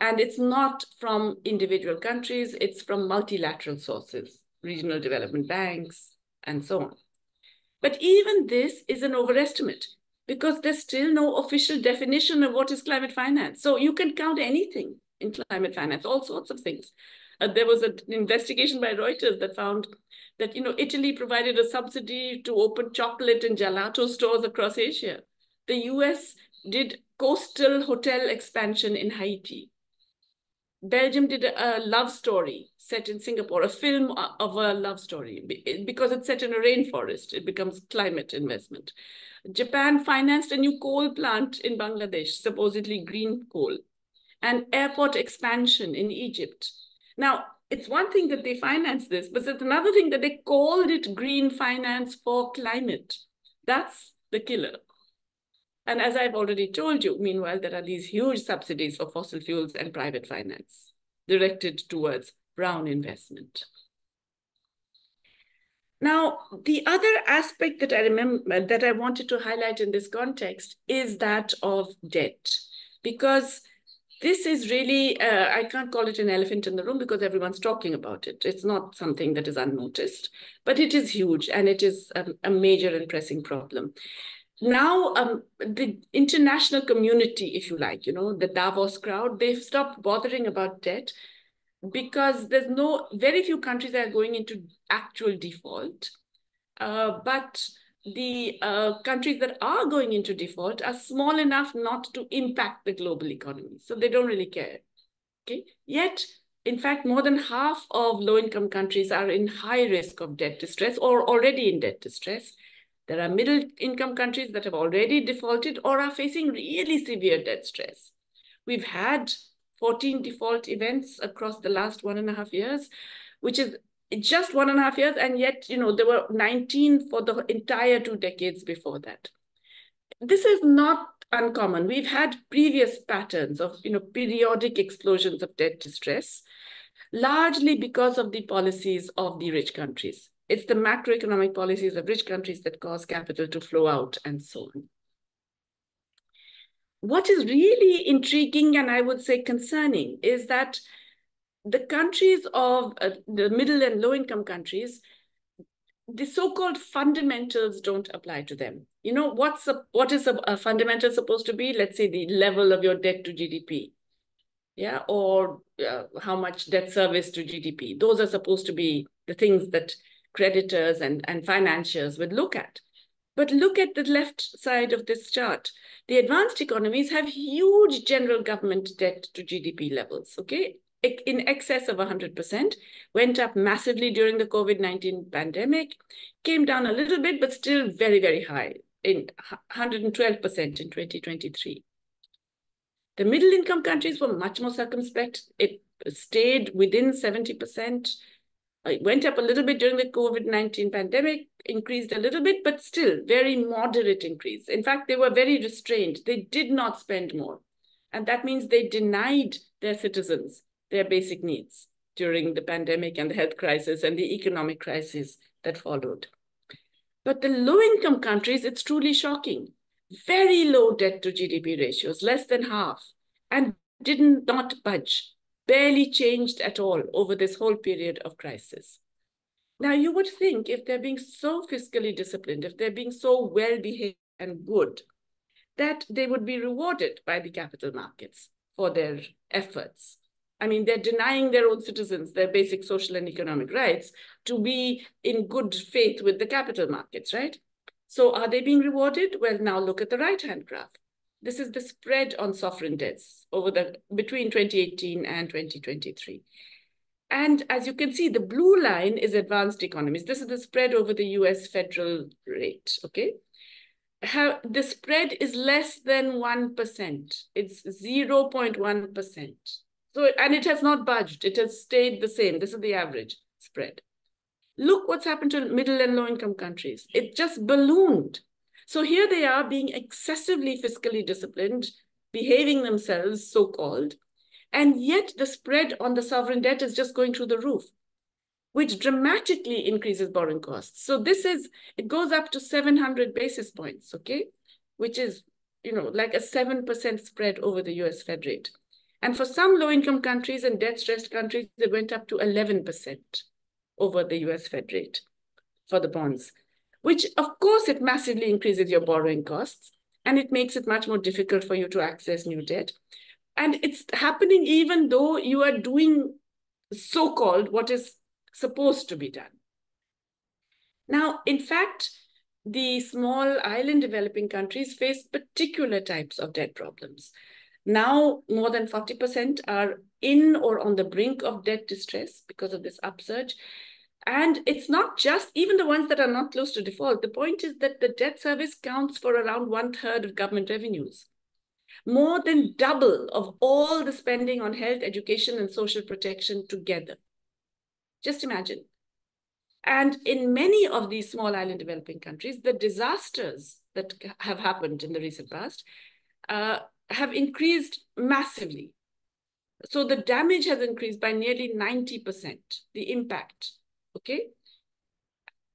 And it's not from individual countries, it's from multilateral sources, regional development banks, and so on. But even this is an overestimate because there's still no official definition of what is climate finance. So you can count anything in climate finance, all sorts of things. Uh, there was an investigation by Reuters that found that you know Italy provided a subsidy to open chocolate and gelato stores across Asia. The US did coastal hotel expansion in Haiti. Belgium did a, love story set in Singapore, a film of a love story. Because it's set in a rainforest, it becomes climate investment. Japan financed a new coal plant in Bangladesh, supposedly green coal, and airport expansion in Egypt. Now, it's one thing that they finance this, but it's another thing that they called it green finance for climate. That's the killer. And as I've already told you, meanwhile, there are these huge subsidies for fossil fuels and private finance directed towards brown investment. Now, the other aspect that I remember that I wanted to highlight in this context is that of debt, because this is really, uh, I can't call it an elephant in the room because everyone's talking about it. It's not something that is unnoticed, but it is huge and it is a, a major and pressing problem. Now, um, the international community, if you like, you know, the Davos crowd, they've stopped bothering about debt because there's no, very few countries that are going into actual default. Uh, but the uh, countries that are going into default are small enough not to impact the global economy. So they don't really care. Okay. Yet, in fact, more than half of low-income countries are in high risk of debt distress or already in debt distress. There are middle-income countries that have already defaulted or are facing really severe debt stress. We've had 14 default events across the last one and a half years, which is just one and a half years, and yet, you know, there were 19 for the entire two decades before that. This is not uncommon. We've had previous patterns of, you know, periodic explosions of debt distress, largely because of the policies of the rich countries. It's the macroeconomic policies of rich countries that cause capital to flow out and so on. What is really intriguing and I would say concerning is that the countries of uh, the middle and low income countries the so-called fundamentals don't apply to them. You know, what's a, what is a, a, fundamental supposed to be? Let's say the level of your debt to GDP, yeah, or uh, how much debt service to GDP. Those are supposed to be the things that creditors and, and financiers would look at. But look at the left side of this chart. The advanced economies have huge general government debt to GDP levels, okay? In excess of 100%, went up massively during the COVID-19 pandemic, came down a little bit, but still very, very high, in 112% in 2023. The middle income countries were much more circumspect. It stayed within 70%. It went up a little bit during the COVID-19 pandemic, increased a little bit, but still very moderate increase. In fact, they were very restrained. They did not spend more. And that means they denied their citizens their basic needs during the pandemic and the health crisis and the economic crisis that followed. But the low income countries, it's truly shocking. Very low debt to GDP ratios, less than half, and did not budge, barely changed at all over this whole period of crisis. Now, you would think if they're being so fiscally disciplined, if they're being so well behaved and good, that they would be rewarded by the capital markets for their efforts. I mean, they're denying their own citizens their basic social and economic rights to be in good faith with the capital markets, right? So are they being rewarded? Well, now look at the right-hand graph. This is the spread on sovereign debts over the between 2018 and 2023. And as you can see, the blue line is advanced economies. This is the spread over the US federal rate, okay? How, the spread is less than 1%. It's 0.1%. So, and it has not budged. It has stayed the same. This is the average spread. Look what's happened to middle and low income countries. It just ballooned. So here they are being excessively fiscally disciplined, behaving themselves, so-called, and yet the spread on the sovereign debt is just going through the roof, which dramatically increases borrowing costs. So this is, it goes up to 700 basis points, okay? Which is, you know, like a 7% spread over the US Fed rate. And for some low-income countries and debt-stressed countries, it went up to 11% over the US Fed rate for the bonds, which of course it massively increases your borrowing costs and it makes it much more difficult for you to access new debt. And it's happening even though you are doing so-called what is supposed to be done. Now, in fact, the small island developing countries face particular types of debt problems. Now, more than 40% are in or on the brink of debt distress because of this upsurge. And it's not just even the ones that are not close to default. The point is that the debt service counts for around one third of government revenues, more than double of all the spending on health, education, and social protection together. Just imagine. And in many of these small island developing countries, the disasters that have happened in the recent past uh, have increased massively. So the damage has increased by nearly 90%, the impact, okay?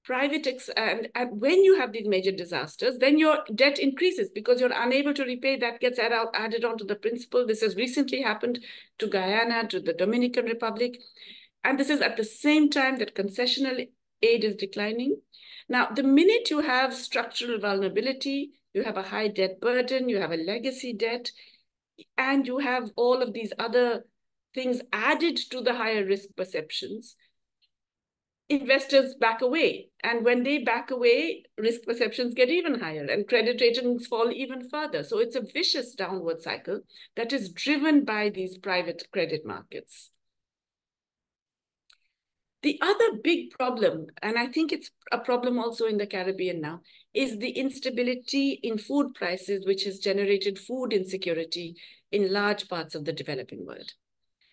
Private, and, and when you have these major disasters, then your debt increases because you're unable to repay, that gets add out, added onto the principal. This has recently happened to Guyana, to the Dominican Republic. And this is at the same time that concessional aid is declining. Now, the minute you have structural vulnerability, you have a high debt burden, you have a legacy debt, and you have all of these other things added to the higher risk perceptions, investors back away. And when they back away, risk perceptions get even higher and credit ratings fall even further. So it's a vicious downward cycle that is driven by these private credit markets. The other big problem, and I think it's a problem also in the Caribbean now, is the instability in food prices, which has generated food insecurity in large parts of the developing world.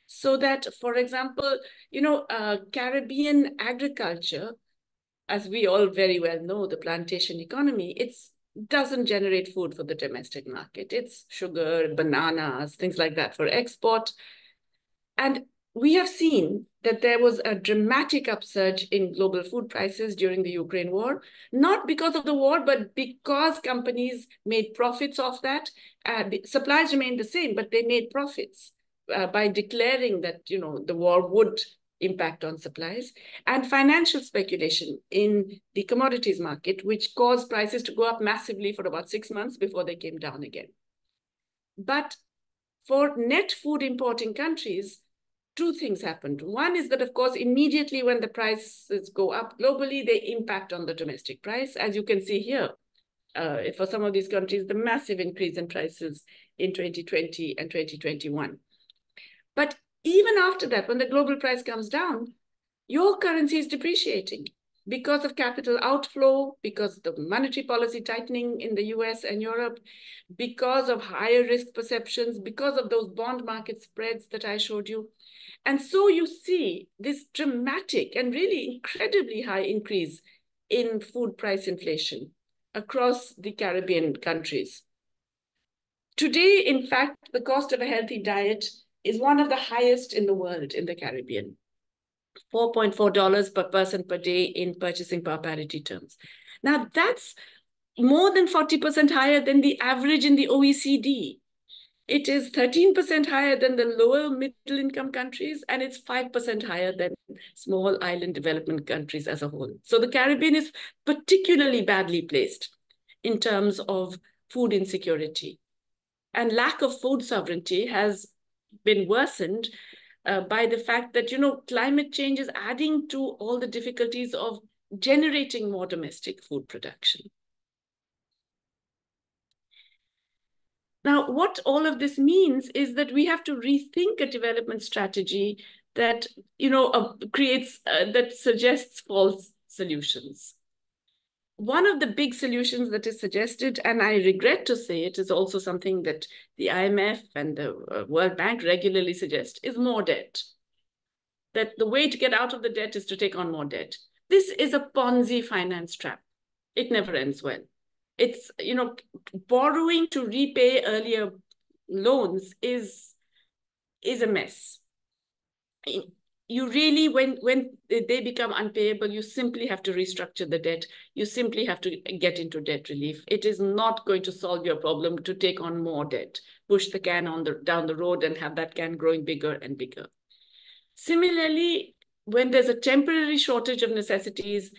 So that, for example, you know, uh, Caribbean agriculture, as we all very well know, the plantation economy, it's doesn't generate food for the domestic market. It's sugar, bananas, things like that for export. And we have seen that there was a dramatic upsurge in global food prices during the Ukraine war, not because of the war, but because companies made profits off that. Uh, supplies remained the same, but they made profits uh, by declaring that you know the war would impact on supplies and financial speculation in the commodities market, which caused prices to go up massively for about six months before they came down again. But for net food importing countries, two things happened. One is that, of course, immediately when the prices go up globally, they impact on the domestic price. As you can see here, uh, for some of these countries, the massive increase in prices in 2020 and 2021. But even after that, when the global price comes down, your currency is depreciating because of capital outflow, because of the monetary policy tightening in the US and Europe, because of higher risk perceptions, because of those bond market spreads that I showed you. And so you see this dramatic and really incredibly high increase in food price inflation across the Caribbean countries. Today, in fact, the cost of a healthy diet is one of the highest in the world in the Caribbean. $4.4 per person per day in purchasing power parity terms. Now, that's more than 40% higher than the average in the OECD. It is 13% higher than the lower middle income countries, and it's 5% higher than small island development countries as a whole. So the Caribbean is particularly badly placed in terms of food insecurity. And lack of food sovereignty has been worsened uh, by the fact that, you know, climate change is adding to all the difficulties of generating more domestic food production. Now, what all of this means is that we have to rethink a development strategy that, you know, uh, creates, uh, that suggests false solutions. One of the big solutions that is suggested, and I regret to say it is also something that the IMF and the uh, World Bank regularly suggest, is more debt. That the way to get out of the debt is to take on more debt. This is a Ponzi finance trap. It never ends well it's you know borrowing to repay earlier loans is is a mess you really when when they become unpayable you simply have to restructure the debt you simply have to get into debt relief it is not going to solve your problem to take on more debt push the can on the down the road and have that can growing bigger and bigger similarly when there's a temporary shortage of necessities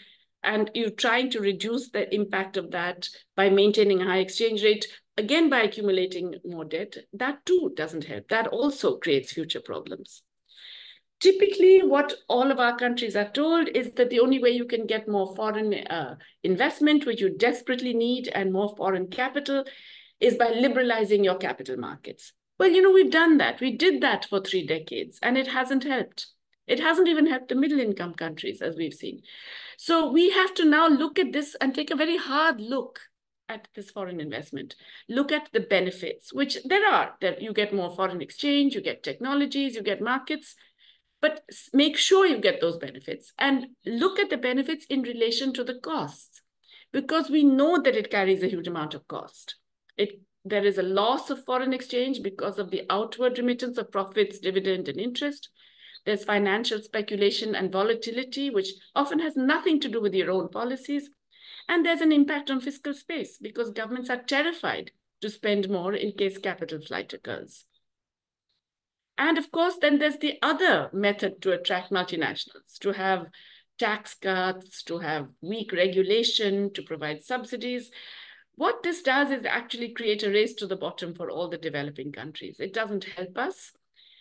and you're trying to reduce the impact of that by maintaining a high exchange rate, again by accumulating more debt, that too doesn't help. That also creates future problems. Typically, what all of our countries are told is that the only way you can get more foreign uh, investment, which you desperately need, and more foreign capital is by liberalizing your capital markets. Well, you know, we've done that. We did that for three decades, and it hasn't helped. It hasn't even helped the middle income countries, as we've seen. So we have to now look at this and take a very hard look at this foreign investment. Look at the benefits, which there are. That you get more foreign exchange, you get technologies, you get markets, but make sure you get those benefits and look at the benefits in relation to the costs because we know that it carries a huge amount of cost. It, there is a loss of foreign exchange because of the outward remittance of profits, dividend, and interest. There's financial speculation and volatility, which often has nothing to do with your own policies. And there's an impact on fiscal space because governments are terrified to spend more in case capital flight occurs. And of course, then there's the other method to attract multinationals, to have tax cuts, to have weak regulation, to provide subsidies. What this does is actually create a race to the bottom for all the developing countries. It doesn't help us.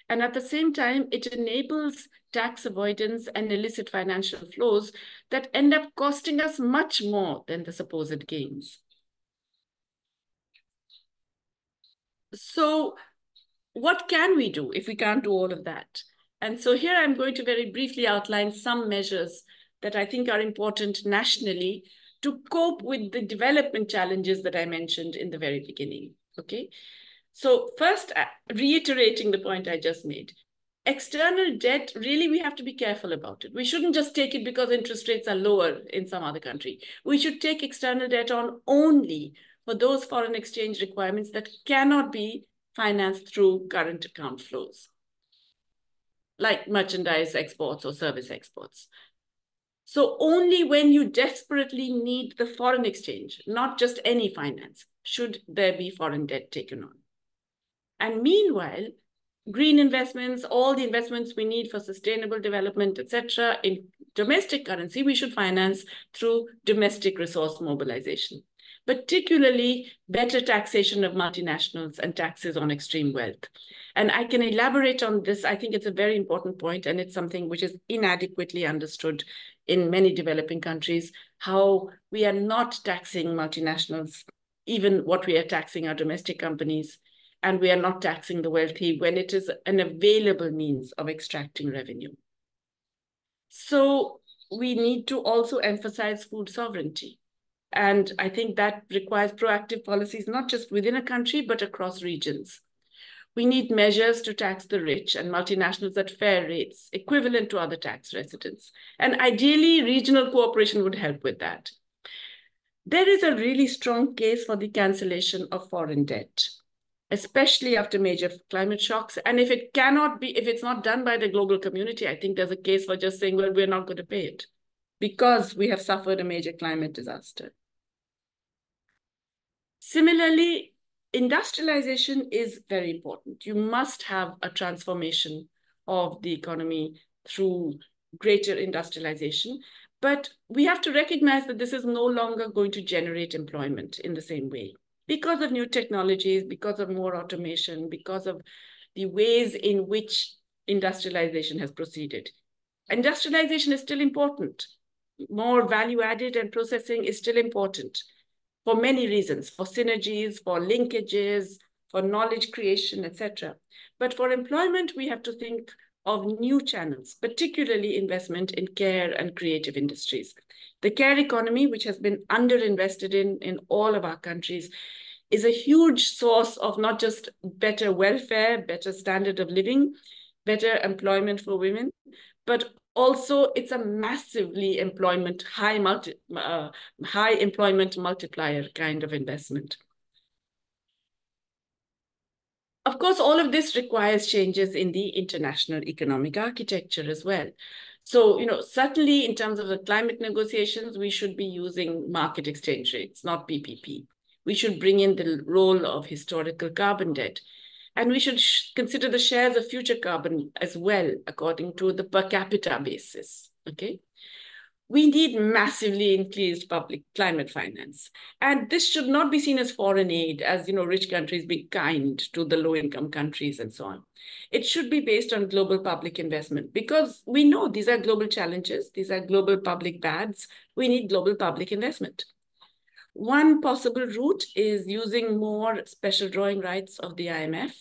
And at the same time, it enables tax avoidance and illicit financial flows that end up costing us much more than the supposed gains. So what can we do if we can't do all of that? And so here I'm going to very briefly outline some measures that I think are important nationally to cope with the development challenges that I mentioned in the very beginning, okay? So first, uh, reiterating the point I just made, external debt, really, we have to be careful about it. We shouldn't just take it because interest rates are lower in some other country. We should take external debt on only for those foreign exchange requirements that cannot be financed through current account flows, like merchandise exports or service exports. So only when you desperately need the foreign exchange, not just any finance, should there be foreign debt taken on. And meanwhile, green investments, all the investments we need for sustainable development, etc., in domestic currency, we should finance through domestic resource mobilization, particularly better taxation of multinationals and taxes on extreme wealth. And I can elaborate on this. I think it's a very important point, and it's something which is inadequately understood in many developing countries, how we are not taxing multinationals, even what we are taxing our domestic companies, and we are not taxing the wealthy when it is an available means of extracting revenue. So we need to also emphasize food sovereignty. And I think that requires proactive policies, not just within a country, but across regions. We need measures to tax the rich and multinationals at fair rates, equivalent to other tax residents. And ideally, regional cooperation would help with that. There is a really strong case for the cancellation of foreign debt especially after major climate shocks. And if it cannot be, if it's not done by the global community, I think there's a case for just saying, well, we're not going to pay it because we have suffered a major climate disaster. Similarly, industrialization is very important. You must have a transformation of the economy through greater industrialization. But we have to recognize that this is no longer going to generate employment in the same way because of new technologies, because of more automation, because of the ways in which industrialization has proceeded. Industrialization is still important. More value added and processing is still important for many reasons, for synergies, for linkages, for knowledge creation, etc. But for employment, we have to think of new channels, particularly investment in care and creative industries. The care economy, which has been underinvested in in all of our countries, is a huge source of not just better welfare, better standard of living, better employment for women, but also it's a massively employment high multi uh, high employment multiplier kind of investment. Of course, all of this requires changes in the international economic architecture as well. So, you know, certainly in terms of the climate negotiations, we should be using market exchange rates, not PPP. We should bring in the role of historical carbon debt. And we should consider the shares of future carbon as well, according to the per capita basis, okay? we need massively increased public climate finance. And this should not be seen as foreign aid, as you know, rich countries be kind to the low-income countries and so on. It should be based on global public investment because we know these are global challenges, these are global public bads. We need global public investment. One possible route is using more special drawing rights of the IMF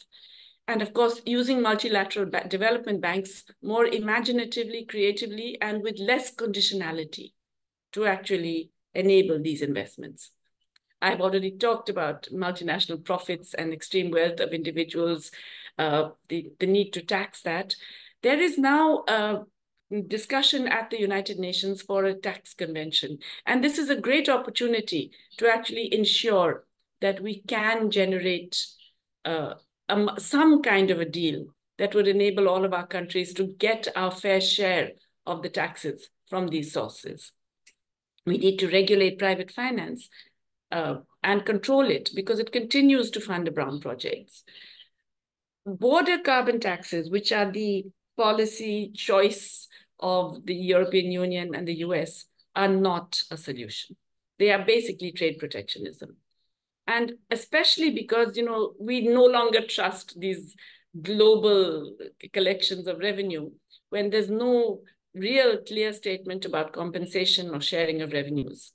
and of course, using multilateral development banks more imaginatively, creatively, and with less conditionality to actually enable these investments. I've already talked about multinational profits and extreme wealth of individuals, uh, the, the need to tax that. There is now a discussion at the United Nations for a tax convention. And this is a great opportunity to actually ensure that we can generate uh, um, some kind of a deal that would enable all of our countries to get our fair share of the taxes from these sources. We need to regulate private finance uh, and control it because it continues to fund the brown projects. Border carbon taxes, which are the policy choice of the European Union and the US, are not a solution. They are basically trade protectionism and especially because you know we no longer trust these global collections of revenue when there's no real clear statement about compensation or sharing of revenues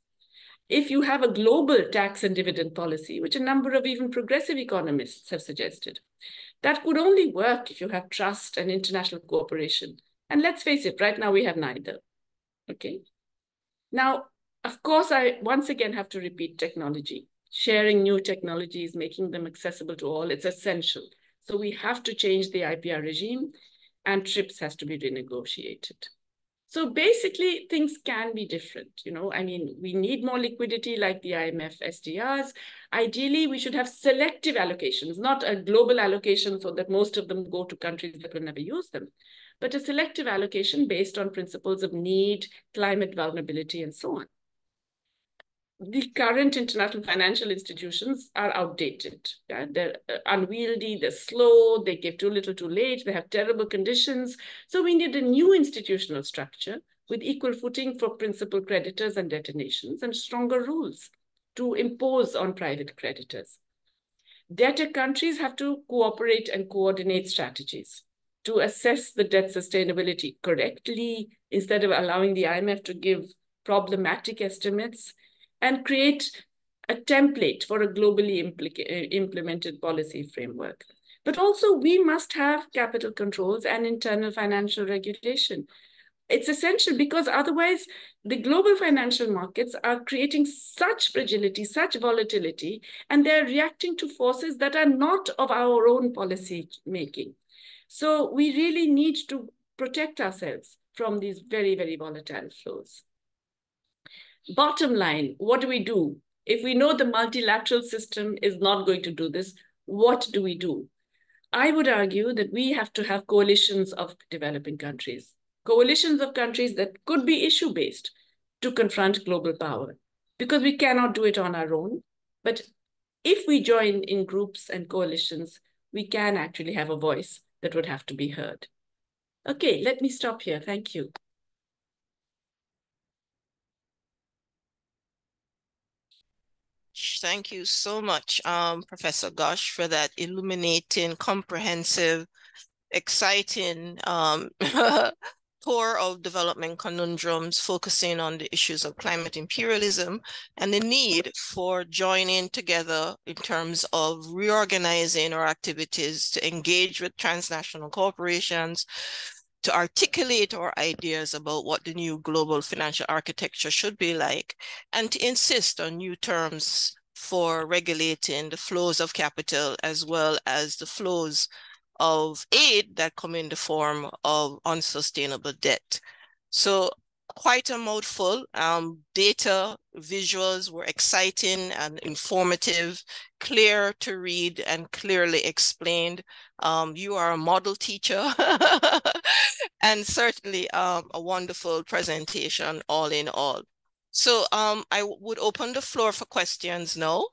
if you have a global tax and dividend policy which a number of even progressive economists have suggested that could only work if you have trust and international cooperation. And let's face it right now we have neither. Okay? Now of course i once again have to repeat technology. Sharing new technologies, making them accessible to all, it's essential. So we have to change the IPR regime and TRIPS has to be renegotiated. So basically, things can be different. You know, I mean, we need more liquidity like the IMF SDRs. Ideally, we should have selective allocations, not a global allocation so that most of them go to countries that will never use them, but a selective allocation based on principles of need, climate vulnerability, and so on the current international financial institutions are outdated. Yeah? They're uh, unwieldy, they're slow, they give too little too late, they have terrible conditions. So we need a new institutional structure with equal footing for principal creditors and debtor nations and stronger rules to impose on private creditors. Debtor countries have to cooperate and coordinate strategies to assess the debt sustainability correctly instead of allowing the IMF to give problematic estimates and create a template for a globally uh, implemented policy framework. But also, we must have capital controls and internal financial regulation. It's essential because otherwise, the global financial markets are creating such fragility, such volatility, and they're reacting to forces that are not of our own policy making. So, we really need to protect ourselves from these very, very volatile flows. Bottom line, what do we do? If we know the multilateral system is not going to do this, what do we do? I would argue that we have to have coalitions of developing countries, coalitions of countries that could be issue based to confront global power, because we cannot do it on our own. But if we join in groups and coalitions, we can actually have a voice that would have to be heard. Okay, let me stop here. Thank you. Thank you so much, um, Professor Ghosh, for that illuminating, comprehensive, exciting um, tour of development conundrums, focusing on the issues of climate imperialism and the need for joining together in terms of reorganizing our activities to engage with transnational corporations, to articulate our ideas about what the new global financial architecture should be like, and to insist on new terms for regulating the flows of capital as well as the flows of aid that come in the form of unsustainable debt. So quite a mouthful. Um, data, visuals were exciting and informative, clear to read and clearly explained. Um, you are a model teacher and certainly um, a wonderful presentation all in all. So um, I would open the floor for questions now.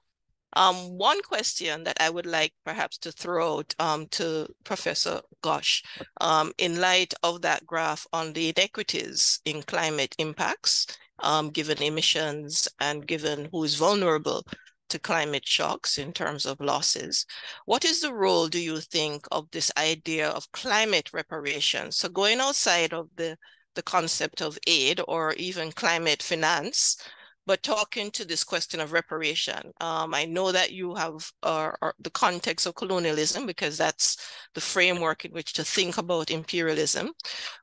Um, one question that I would like perhaps to throw out um, to Professor Ghosh, um, in light of that graph on the inequities in climate impacts, um, given emissions and given who is vulnerable to climate shocks in terms of losses. What is the role, do you think, of this idea of climate reparations? So going outside of the, the concept of aid or even climate finance, but talking to this question of reparation, um, I know that you have uh, uh, the context of colonialism because that's the framework in which to think about imperialism.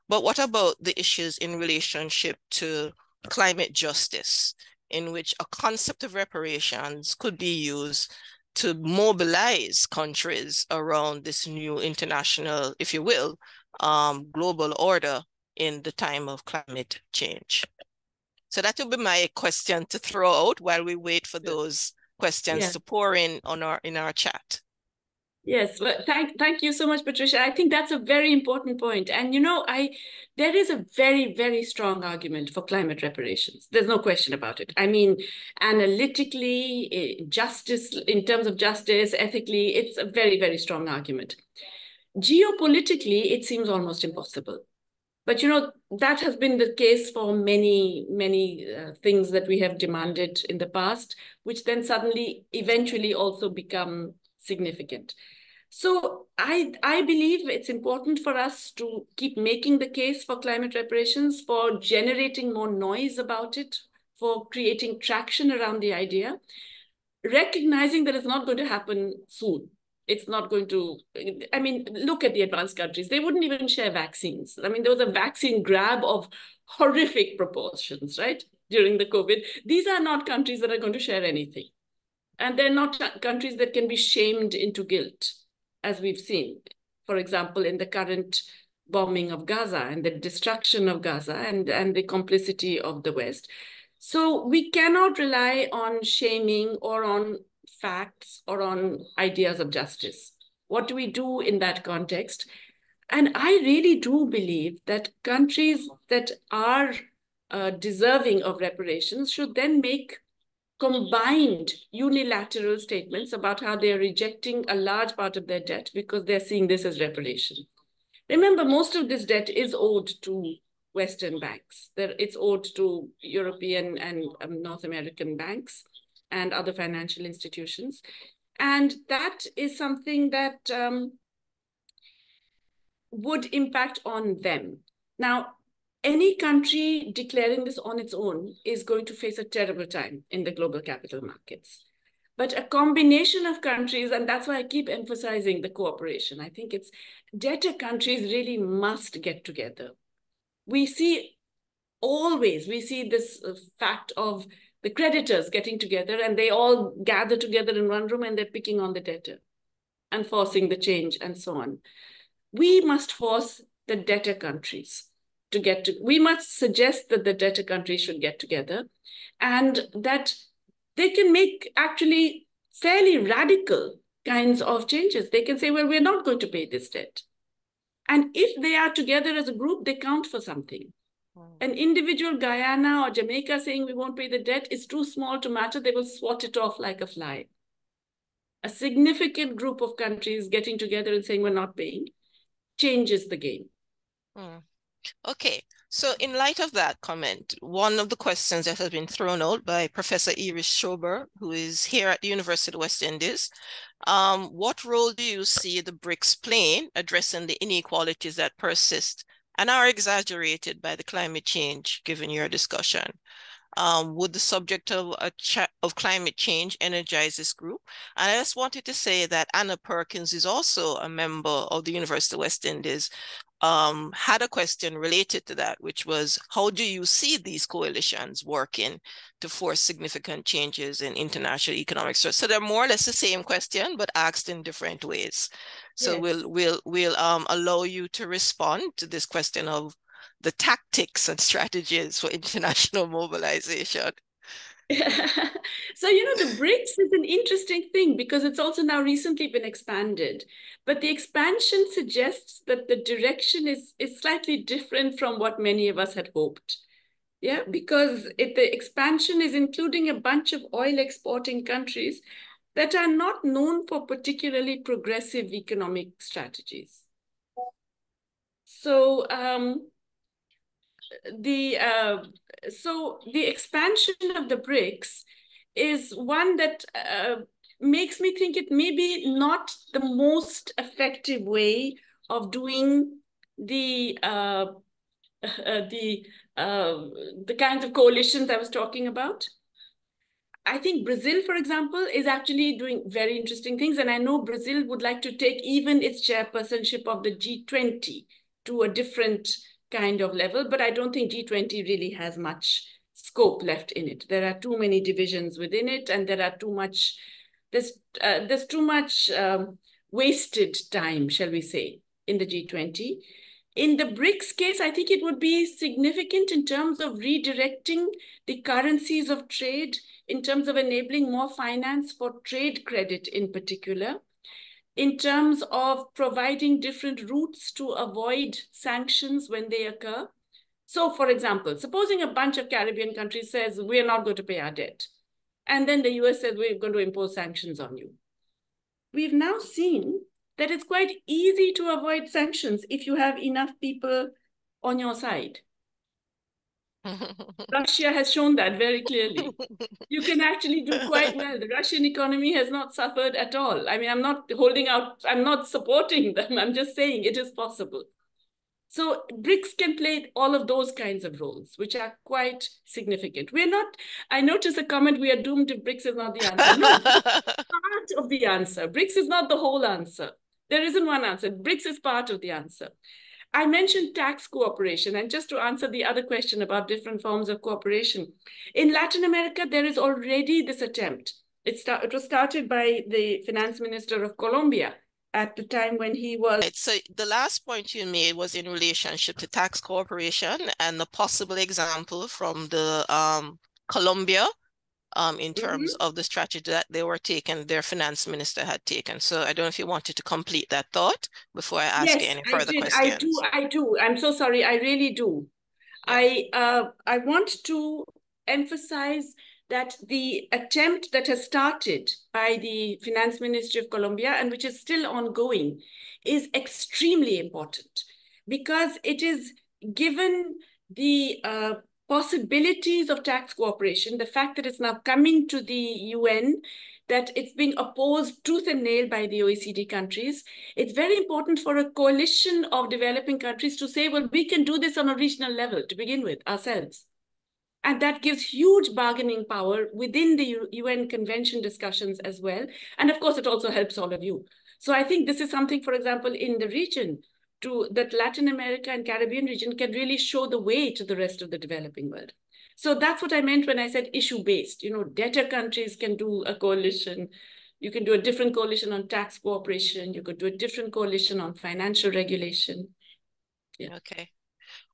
But what about the issues in relationship to climate justice, in which a concept of reparations could be used to mobilize countries around this new international, if you will, um, global order in the time of climate change. So that will be my question to throw out while we wait for those questions yeah. to pour in on our in our chat. Yes, well, thank thank you so much, Patricia. I think that's a very important point. And you know, I there is a very, very strong argument for climate reparations. There's no question about it. I mean, analytically, eh, justice, in terms of justice, ethically, it's a very, very strong argument. Geopolitically, it seems almost impossible. But you know, that has been the case for many, many uh, things that we have demanded in the past, which then suddenly eventually also become significant. So I, I believe it's important for us to keep making the case for climate reparations, for generating more noise about it, for creating traction around the idea, recognizing that it's not going to happen soon it's not going to i mean look at the advanced countries. They wouldn't even share vaccines. I mean there was a vaccine grab of horrific proportions right during the covid. These are not countries that are going to share anything. And they're not countries that can be shamed into guilt as we've seen. For example in the current bombing of Gaza and the destruction of Gaza and, and the complicity of the West. So we cannot rely on shaming or on facts or on ideas of justice. What do we do in that context? And I really do believe that countries that are uh, deserving of reparations should then make combined unilateral statements about how they are rejecting a large part of their debt because they're seeing this as reparation. Remember, most of this debt is owed to Western banks. It's owed to European and um, North American banks and other financial institutions. And that is something that um, would impact on them. Now, any country declaring this on its own is going to face a terrible time in the global capital markets. But a combination of countries, and that's why I keep emphasizing the cooperation. I think it's debtor countries really must get together. We see always, we see this uh, fact of the creditors getting together and they all gather together in one room and they're picking on the debtor and forcing the change and so on. We must force the debtor countries to get to, we must suggest that the debtor countries should get together and that they can make actually fairly radical kinds of changes. They can say, well, we're not going to pay this debt. And if they are together as a group, they count for something. An individual Guyana or Jamaica saying we won't pay the debt is too small to matter. They will swat it off like a fly. A significant group of countries getting together and saying we're not paying changes the game. Hmm. Okay, so in light of that comment, one of the questions that has been thrown out by Professor Iris Schober, who is here at the University of the West Indies, um, what role do you see the BRICS playing addressing the inequalities that persist and are exaggerated by the climate change, given your discussion? Um, would the subject of, of climate change energize this group? And I just wanted to say that Anna Perkins is also a member of the University of West Indies, um, had a question related to that, which was how do you see these coalitions working to force significant changes in international economic So, so they're more or less the same question, but asked in different ways. So yes. we'll we'll we'll um, allow you to respond to this question of the tactics and strategies for international mobilization. so you know the BRICS is an interesting thing because it's also now recently been expanded but the expansion suggests that the direction is is slightly different from what many of us had hoped yeah because it, the expansion is including a bunch of oil exporting countries that are not known for particularly progressive economic strategies so um, the uh, so the expansion of the BRICS is one that uh, makes me think it may be not the most effective way of doing the uh, uh, the uh, the kinds of coalitions I was talking about. I think Brazil, for example, is actually doing very interesting things. And I know Brazil would like to take even its chairpersonship of the G20 to a different kind of level, but I don't think G20 really has much scope left in it. There are too many divisions within it, and there are too much, there's, uh, there's too much um, wasted time, shall we say, in the G20. In the BRICS case, I think it would be significant in terms of redirecting the currencies of trade, in terms of enabling more finance for trade credit in particular in terms of providing different routes to avoid sanctions when they occur. So for example, supposing a bunch of Caribbean countries says, we're not going to pay our debt. And then the US says, we're going to impose sanctions on you. We've now seen that it's quite easy to avoid sanctions if you have enough people on your side. Russia has shown that very clearly. You can actually do quite well. The Russian economy has not suffered at all. I mean, I'm not holding out, I'm not supporting them. I'm just saying it is possible. So BRICS can play all of those kinds of roles, which are quite significant. We're not, I noticed a comment, we are doomed if BRICS is not the answer. No, part of the answer. BRICS is not the whole answer. There isn't one answer. BRICS is part of the answer. I mentioned tax cooperation, and just to answer the other question about different forms of cooperation, in Latin America, there is already this attempt. It, start, it was started by the finance minister of Colombia at the time when he was. Right, so the last point you made was in relationship to tax cooperation and the possible example from the um, Colombia um, in terms mm -hmm. of the strategy that they were taking, their finance minister had taken. So I don't know if you wanted to complete that thought before I ask yes, you any further I questions. I do. I do. I'm so sorry. I really do. Yeah. I uh, I want to emphasize that the attempt that has started by the finance ministry of Colombia and which is still ongoing is extremely important because it is given the uh, possibilities of tax cooperation, the fact that it's now coming to the UN, that it's being opposed tooth and nail by the OECD countries. It's very important for a coalition of developing countries to say, well, we can do this on a regional level to begin with ourselves. And that gives huge bargaining power within the UN convention discussions as well. And of course, it also helps all of you. So I think this is something, for example, in the region, to that Latin America and Caribbean region can really show the way to the rest of the developing world. So that's what I meant when I said issue-based. You know, debtor countries can do a coalition. You can do a different coalition on tax cooperation. You could do a different coalition on financial regulation. Yeah. Okay.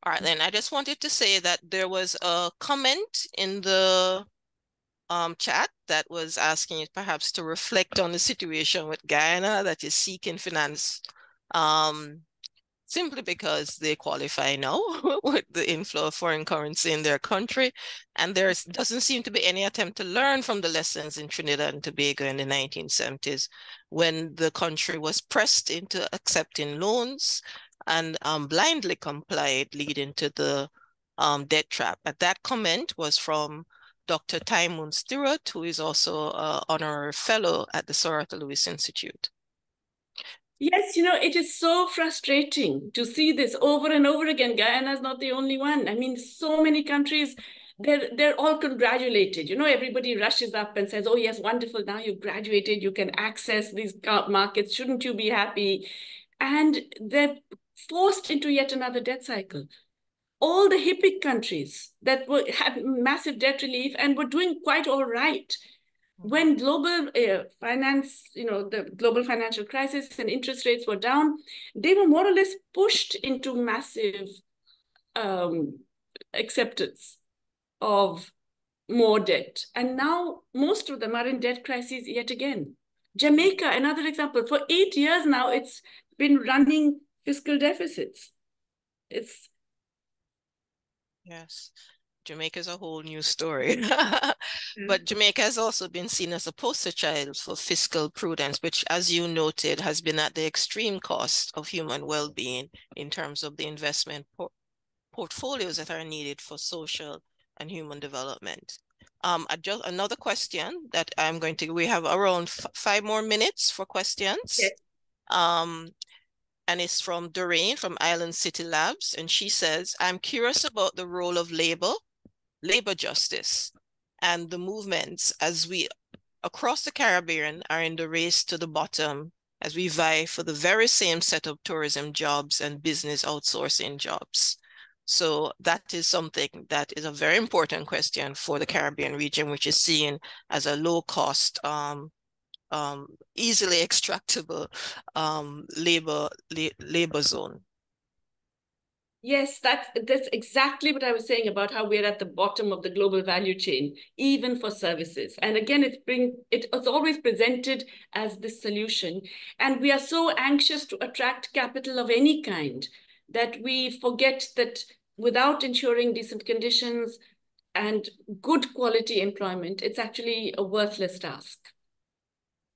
All right, then I just wanted to say that there was a comment in the um, chat that was asking you perhaps to reflect on the situation with Guyana that is seeking finance um, simply because they qualify now with the inflow of foreign currency in their country. And there doesn't seem to be any attempt to learn from the lessons in Trinidad and Tobago in the 1970s when the country was pressed into accepting loans and um, blindly complied, leading to the um, debt trap. But that comment was from Dr. Tymon Stewart, who is also an honorary fellow at the Arthur Lewis Institute. Yes, you know, it is so frustrating to see this over and over again. Guyana is not the only one. I mean, so many countries, they're, they're all congratulated. You know, everybody rushes up and says, oh, yes, wonderful. Now you've graduated. You can access these markets. Shouldn't you be happy? And they're forced into yet another debt cycle. All the HIPC countries that were, had massive debt relief and were doing quite all right. When global uh, finance, you know, the global financial crisis and interest rates were down, they were more or less pushed into massive um, acceptance of more debt. And now most of them are in debt crises yet again. Jamaica, another example, for eight years now, it's been running fiscal deficits. It's yes. Jamaica's a whole new story. mm. But Jamaica has also been seen as a poster child for fiscal prudence, which, as you noted, has been at the extreme cost of human well being in terms of the investment por portfolios that are needed for social and human development. Um, just another question that I'm going to, we have around five more minutes for questions. Yes. Um, and it's from Doreen from Island City Labs. And she says, I'm curious about the role of labor, labor justice, and the movements as we across the Caribbean are in the race to the bottom as we vie for the very same set of tourism jobs and business outsourcing jobs. So that is something that is a very important question for the Caribbean region, which is seen as a low cost um, um, easily extractable um, labor la labor zone. Yes, that's that's exactly what I was saying about how we're at the bottom of the global value chain, even for services. And again, it's bring it, it's always presented as the solution, and we are so anxious to attract capital of any kind that we forget that without ensuring decent conditions and good quality employment, it's actually a worthless task.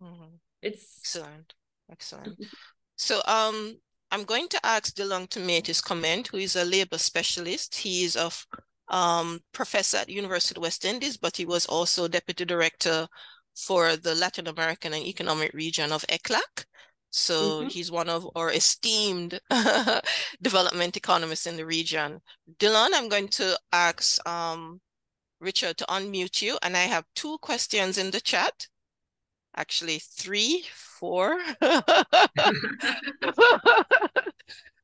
Mm-hmm. It's excellent. Excellent. so um I'm going to ask DeLong to make his comment, who is a labor specialist. He is a um, professor at University of West Indies, but he was also deputy director for the Latin American and Economic Region of ECLAC. So mm-hmm. he's one of our esteemed development economists in the region. Dillon, I'm going to ask um, Richard to unmute you, and I have two questions in the chat actually three, four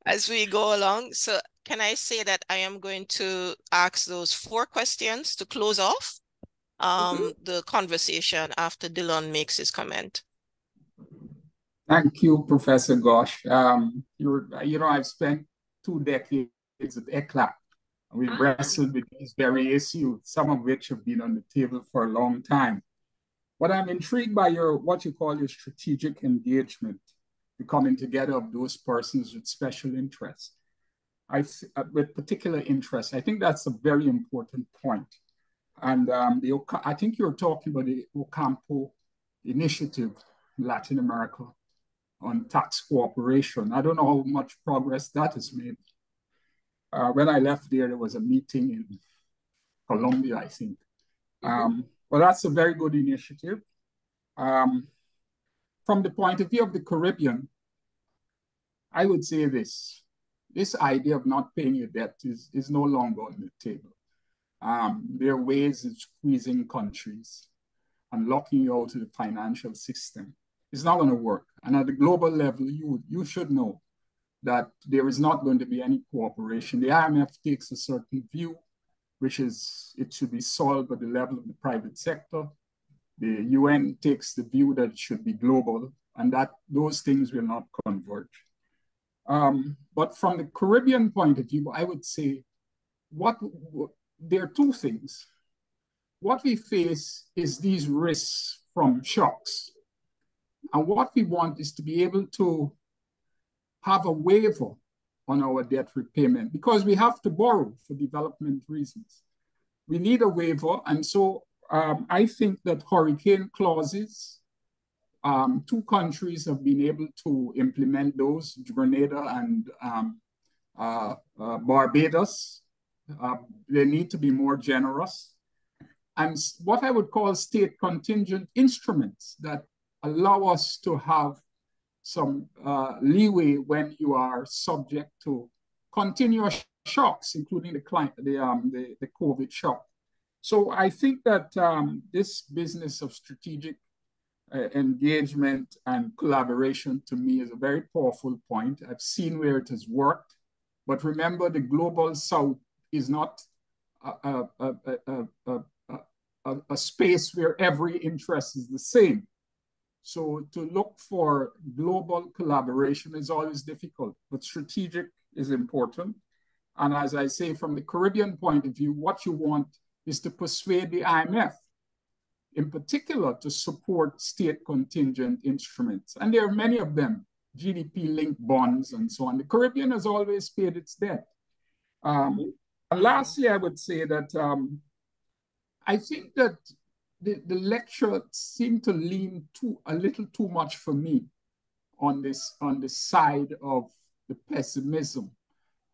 as we go along. So can I say that I am going to ask those four questions to close off um, mm -hmm. the conversation after Dillon makes his comment? Thank you, Professor Ghosh. Um, you're, you know, I've spent two decades at ECLAC. We've ah. wrestled with these very issues, some of which have been on the table for a long time. But I'm intrigued by your what you call your strategic engagement, the coming together of those persons with special interests. I uh, with particular interest. I think that's a very important point. And um, the I think you're talking about the Ocampo initiative in Latin America on tax cooperation. I don't know how much progress that has made. Uh, when I left there, there was a meeting in Colombia, I think. Um, well, that's a very good initiative. Um, from the point of view of the Caribbean, I would say this. This idea of not paying your debt is, is no longer on the table. Um, there are ways of squeezing countries and locking you out of the financial system. It's not going to work. And at the global level, you, you should know that there is not going to be any cooperation. The IMF takes a certain view, which is it should be solved at the level of the private sector. The UN takes the view that it should be global and that those things will not converge. Um, but from the Caribbean point of view, I would say what there are two things. What we face is these risks from shocks. And what we want is to be able to have a waiver on our debt repayment because we have to borrow for development reasons. We need a waiver. And so um, I think that hurricane clauses, um, two countries have been able to implement those, Grenada and um, uh, uh, Barbados. Uh, they need to be more generous. And what I would call state contingent instruments that allow us to have some uh, leeway when you are subject to continuous shocks, including the, client, the, um, the, the COVID shock. So I think that um, this business of strategic uh, engagement and collaboration to me is a very powerful point. I've seen where it has worked, but remember the global south is not a, a, a, a, a space where every interest is the same. So to look for global collaboration is always difficult, but strategic is important. And as I say, from the Caribbean point of view, what you want is to persuade the IMF, in particular, to support state contingent instruments. And there are many of them, GDP-linked bonds and so on. The Caribbean has always paid its debt. Um, and lastly, I would say that um, I think that the, the lecture seemed to lean too a little too much for me on this on the side of the pessimism.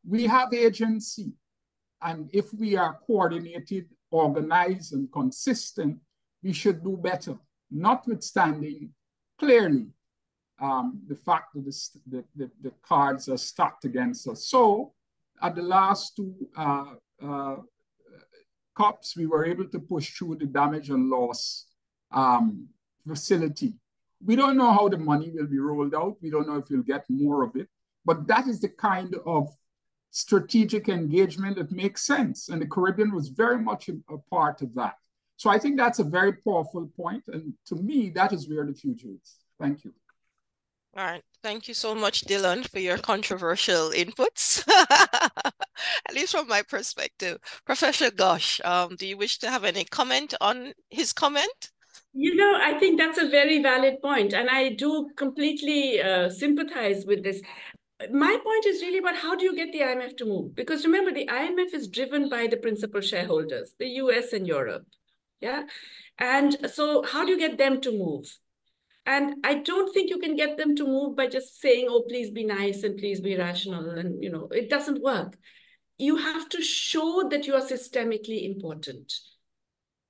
We have agency, and if we are coordinated, organized, and consistent, we should do better. Notwithstanding, clearly, um, the fact that the, the, the, cards are stacked against us. So, at the last two uh, uh, COPs, we were able to push through the damage and loss um, facility. We don't know how the money will be rolled out. We don't know if we'll get more of it, but that is the kind of strategic engagement that makes sense. And the Caribbean was very much a, a part of that. So I think that's a very powerful point. And to me, that is where the future is. Thank you. All right. Thank you so much, Dillon, for your controversial inputs, at least from my perspective. Professor Ghosh, um, do you wish to have any comment on his comment? You know, I think that's a very valid point, and I do completely uh, sympathize with this. My point is really about how do you get the IMF to move? Because remember, the IMF is driven by the principal shareholders, the US and Europe. Yeah. And so, how do you get them to move? And I don't think you can get them to move by just saying, oh, please be nice and please be rational. And, you know, it doesn't work. You have to show that you are systemically important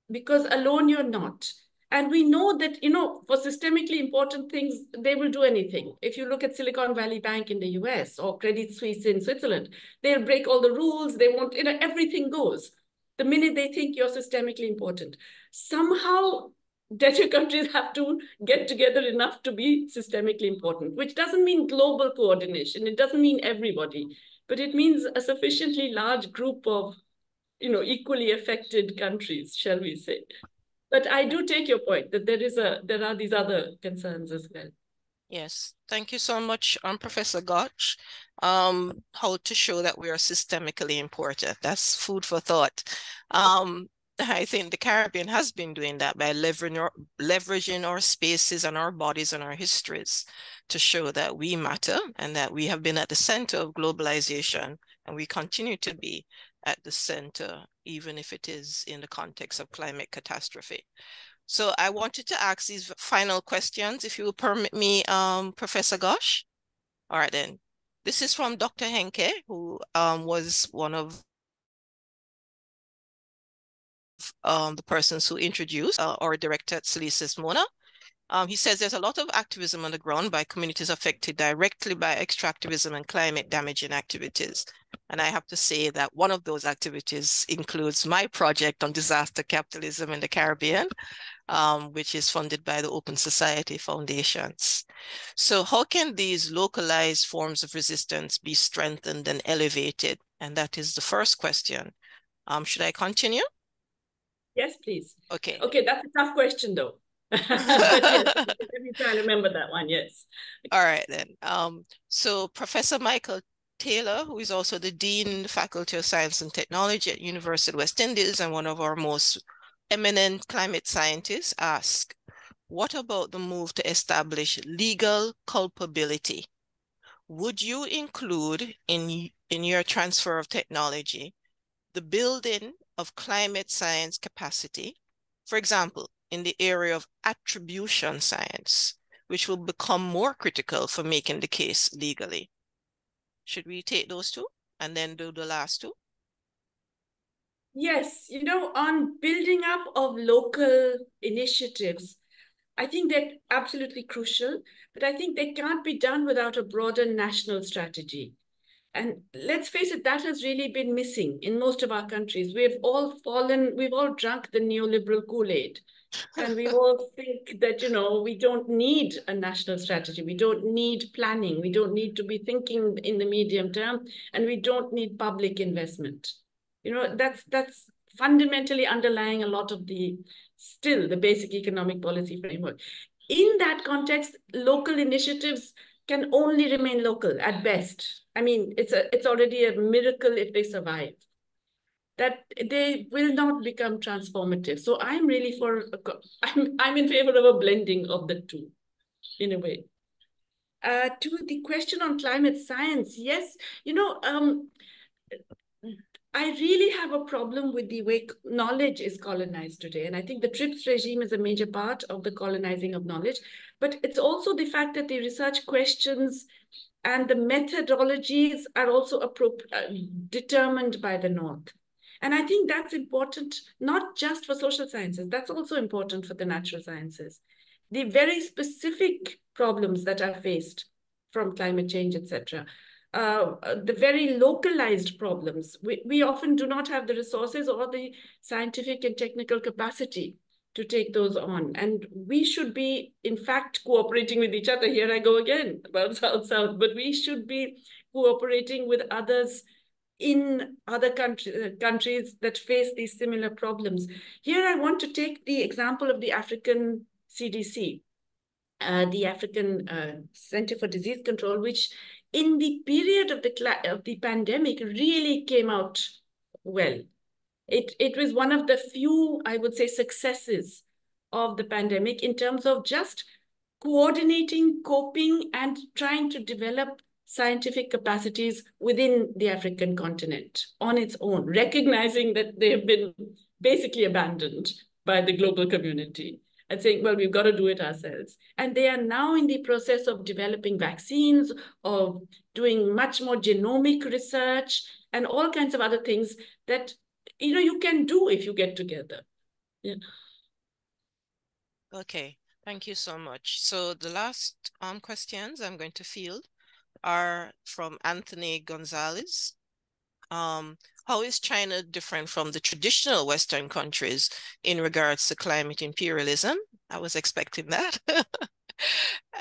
because alone you're not. And we know that, you know, for systemically important things, they will do anything. If you look at Silicon Valley Bank in the US or Credit Suisse in Switzerland, they'll break all the rules. They want, you know, everything goes the minute they think you're systemically important. Somehow debtor countries have to get together enough to be systemically important, which doesn't mean global coordination. It doesn't mean everybody, but it means a sufficiently large group of, you know, equally affected countries, shall we say. But I do take your point that there is a there are these other concerns as well. Yes, thank you so much, um, Professor Ghosh. Um, how to show that we are systemically important. That's food for thought. Um, I think the Caribbean has been doing that by leveraging our, leveraging our spaces and our bodies and our histories to show that we matter and that we have been at the center of globalization and we continue to be at the center, even if it is in the context of climate catastrophe. So I wanted to ask these final questions, if you will permit me, um, Professor Ghosh. All right, then. This is from Dr. Henke, who um, was one of um, the persons who introduced uh, or directed SALISES Mona. Um, he says there's a lot of activism on the ground by communities affected directly by extractivism and climate damaging activities. And I have to say that one of those activities includes my project on disaster capitalism in the Caribbean, um, which is funded by the Open Society Foundations. So how can these localized forms of resistance be strengthened and elevated? And that is the first question. Um, should I continue? Yes, please. Okay. Okay, that's a tough question though. Let me try to remember that one, yes. All right then. Um, so Professor Michael Taylor, who is also the Dean, Faculty of Science and Technology at University of West Indies and one of our most eminent climate scientists ask, what about the move to establish legal culpability? Would you include in, in your transfer of technology the building of climate science capacity, for example, in the area of attribution science, which will become more critical for making the case legally? Should we take those two and then do the last two? Yes, you know, on building up of local initiatives, I think they're absolutely crucial, but I think they can't be done without a broader national strategy. And let's face it, that has really been missing in most of our countries. We've all fallen, we've all drunk the neoliberal Kool-Aid. And we all think that, you know, we don't need a national strategy. We don't need planning. We don't need to be thinking in the medium term, and we don't need public investment. You know, that's that's fundamentally underlying a lot of the still the basic economic policy framework. In that context, local initiatives can only remain local at best. I mean, it's a it's already a miracle if they survive. That they will not become transformative. So I'm really for I'm I'm in favor of a blending of the two, in a way. Uh, to the question on climate science, yes, you know, um, I really have a problem with the way knowledge is colonized today. And I think the TRIPS regime is a major part of the colonizing of knowledge. But it's also the fact that the research questions and the methodologies are also uh, determined by the North. And I think that's important, not just for social sciences, that's also important for the natural sciences. The very specific problems that are faced from climate change, etc., uh, the very localized problems. We, we often do not have the resources or the scientific and technical capacity to take those on. And we should be, in fact, cooperating with each other. Here I go again about South-South, but we should be cooperating with others in other country, uh, countries that face these similar problems. Here I want to take the example of the African CDC, uh, the African uh, Center for Disease Control, which in the period of the, of the pandemic really came out well. It, it was one of the few, I would say, successes of the pandemic in terms of just coordinating, coping, and trying to develop scientific capacities within the African continent on its own, recognizing that they have been basically abandoned by the global community and saying, well, we've got to do it ourselves. And they are now in the process of developing vaccines, of doing much more genomic research, and all kinds of other things that you know you can do if you get together. Yeah. Okay, thank you so much. So the last um, questions I'm going to field are from Anthony Gonzalez. Um, how is China different from the traditional Western countries in regards to climate imperialism? I was expecting that.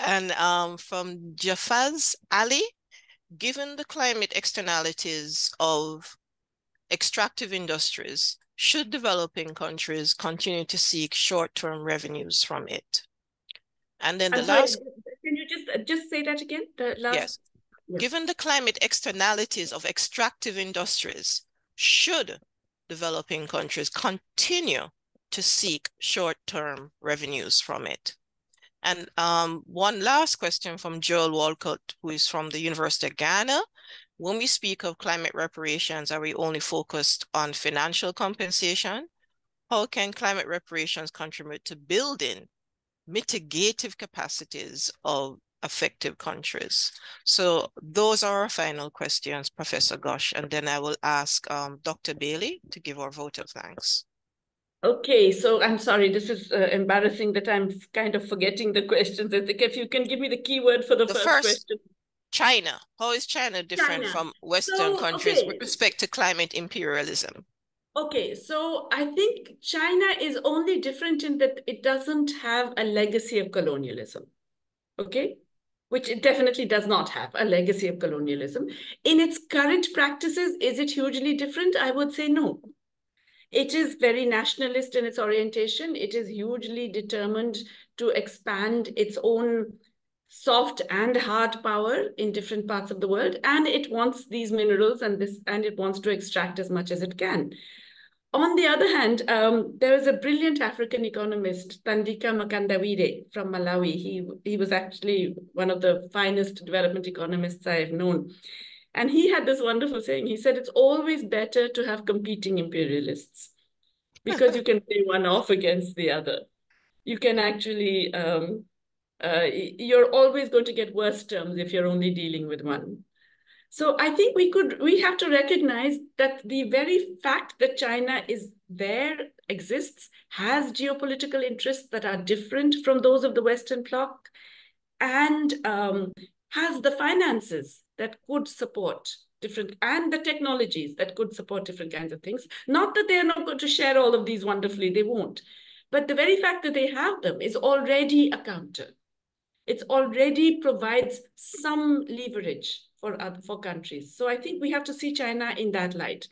and um, from Jafaz Ali, given the climate externalities of extractive industries, should developing countries continue to seek short-term revenues from it? And then the I'm last... Sorry, can you just just say that again. The last. Yes. Given the climate externalities of extractive industries, should developing countries continue to seek short-term revenues from it? And um, one last question from Joel Walcott, who is from the University of Ghana. When we speak of climate reparations, are we only focused on financial compensation? How can climate reparations contribute to building mitigative capacities of affected countries? So those are our final questions, Professor Ghosh, and then I will ask um, Dr. Bailey to give our vote of thanks. Okay, so I'm sorry, this is uh, embarrassing that I'm kind of forgetting the questions. I think if you can give me the keyword for the, the first, first, question. China. How is China different China. from Western so, countries okay. with respect to climate imperialism? Okay, so I think China is only different in that it doesn't have a legacy of colonialism. Okay, which it definitely does not have a legacy of colonialism. In its current practices, is it hugely different? I would say no. It is very nationalist in its orientation. It is hugely determined to expand its own soft and hard power in different parts of the world. And it wants these minerals and this, and it wants to extract as much as it can. On the other hand, um, there is a brilliant African economist, Thandika Mkandawire from Malawi. He, he was actually one of the finest development economists I've known. And he had this wonderful saying. He said, it's always better to have competing imperialists because you can play one off against the other. You can actually, um, uh, you're always going to get worse terms if you're only dealing with one. So I think we could, we have to recognize that the very fact that China is there, exists, has geopolitical interests that are different from those of the Western bloc, and um, has the finances that could support different and the technologies that could support different kinds of things. Not that they're not going to share all of these wonderfully, they won't. But the very fact that they have them is already a counter. It already provides some leverage for, other, for countries. So I think we have to see China in that light.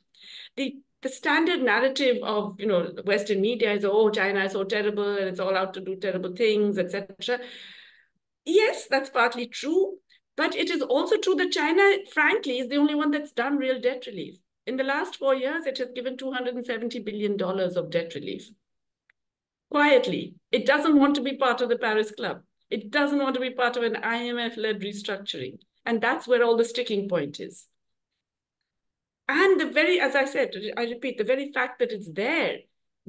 The, the standard narrative of you know Western media is, oh, China is so terrible and it's all out to do terrible things, etc. Yes, that's partly true. But it is also true that China, frankly, is the only one that's done real debt relief. In the last four years, it has given $270 billion of debt relief. Quietly, it doesn't want to be part of the Paris Club. It doesn't want to be part of an IMF-led restructuring. And that's where all the sticking point is. And the very, as I said, I repeat, the very fact that it's there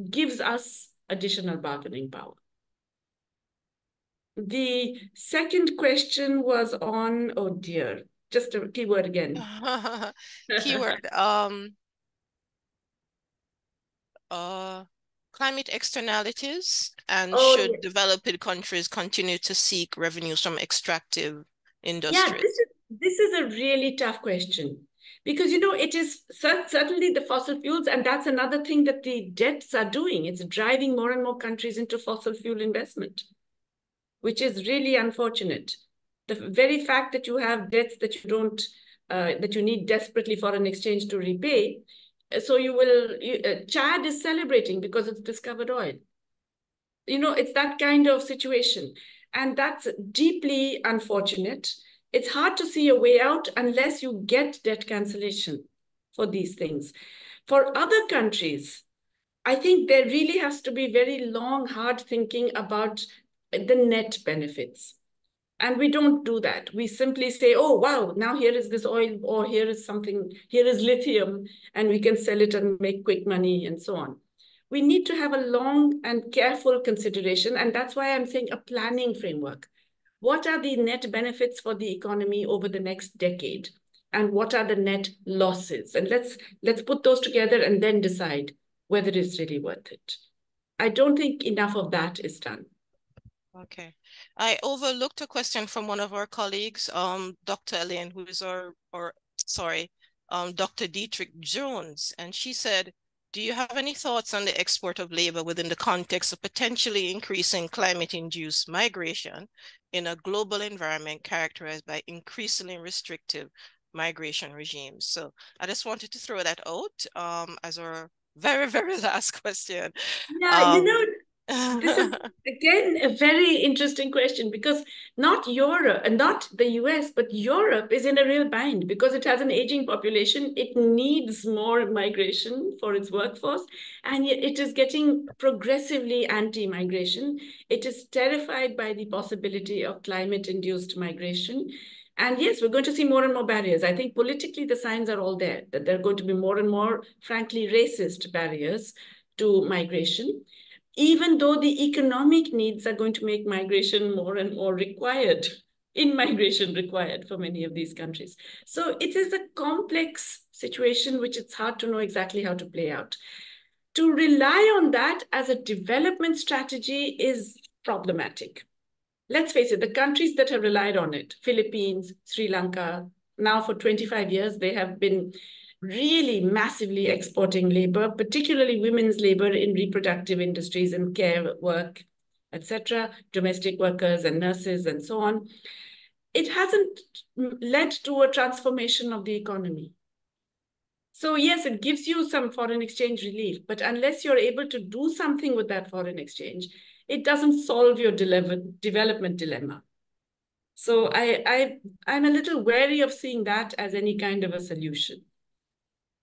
gives us additional bargaining power. The second question was on, oh dear, just a keyword again. keyword. um, uh, climate externalities and oh, should yes. developed countries continue to seek revenues from extractive industries? Yeah, this is, this is a really tough question because you know it is certainly the fossil fuels and that's another thing that the debts are doing it's driving more and more countries into fossil fuel investment which is really unfortunate. The very fact that you have debts that you don't, uh, that you need desperately foreign exchange to repay, so you will, you, uh, Chad is celebrating because it's discovered oil. You know, it's that kind of situation. And that's deeply unfortunate. It's hard to see a way out unless you get debt cancellation for these things. For other countries, I think there really has to be very long, hard thinking about the net benefits. And we don't do that. We simply say, oh, wow, now here is this oil, or here is something, here is lithium, and we can sell it and make quick money and so on. We need to have a long and careful consideration. And that's why I'm saying a planning framework. What are the net benefits for the economy over the next decade? And what are the net losses? And let's let's put those together and then decide whether it's really worth it. I don't think enough of that is done. Okay. I overlooked a question from one of our colleagues, um, Dr. Elaine, who is our, or sorry, um, Dr. Dietrich Jones, and she said, do you have any thoughts on the export of labor within the context of potentially increasing climate-induced migration in a global environment characterized by increasingly restrictive migration regimes? So I just wanted to throw that out um, as our very, very last question. Yeah, um, you know, this is again a very interesting question because not Europe and not the US, but Europe is in a real bind because it has an aging population. It needs more migration for its workforce, and yet it is getting progressively anti-migration. It is terrified by the possibility of climate-induced migration. And yes, we're going to see more and more barriers. I think politically the signs are all there that there are going to be more and more, frankly, racist barriers to migration even though the economic needs are going to make migration more and more required, in migration required for many of these countries. So it is a complex situation which it's hard to know exactly how to play out. To rely on that as a development strategy is problematic. Let's face it, the countries that have relied on it, Philippines, Sri Lanka, now for 25 years, they have been really massively exporting labor, particularly women's labor in reproductive industries and care work, etc., domestic workers and nurses and so on. It hasn't led to a transformation of the economy. So yes, it gives you some foreign exchange relief, but unless you're able to do something with that foreign exchange, it doesn't solve your development dilemma. So I, I, I'm a little wary of seeing that as any kind of a solution.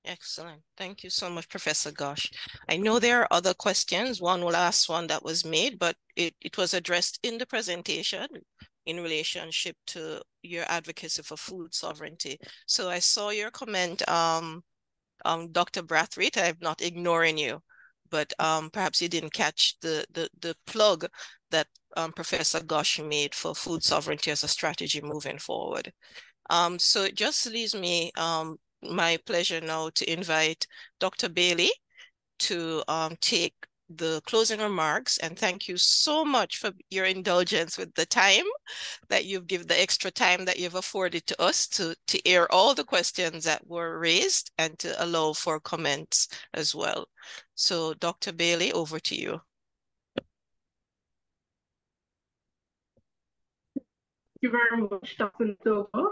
Excellent. Thank you so much, Professor Ghosh. I know there are other questions, one last one that was made, but it, it was addressed in the presentation in relationship to your advocacy for food sovereignty. So I saw your comment, um, um, Dr. Brathwaite, I'm not ignoring you, but um, perhaps you didn't catch the, the, the plug that um, Professor Ghosh made for food sovereignty as a strategy moving forward. Um, so it just leaves me um, my pleasure now to invite Dr. Bailey to um, take the closing remarks and thank you so much for your indulgence with the time that you've given the extra time that you've afforded to us to to air all the questions that were raised and to allow for comments as well so dr bailey over to you Thank you very much, Dr. Ntogo.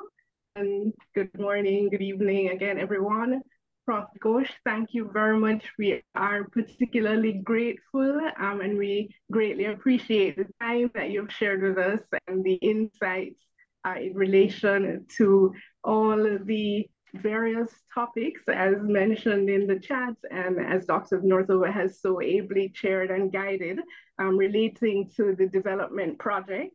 And good morning, good evening again, everyone. Prof. Ghosh, thank you very much. We are particularly grateful um, and we greatly appreciate the time that you've shared with us and the insights uh, in relation to all the various topics as mentioned in the chat and as Dr. Northover has so ably chaired and guided um, relating to the development project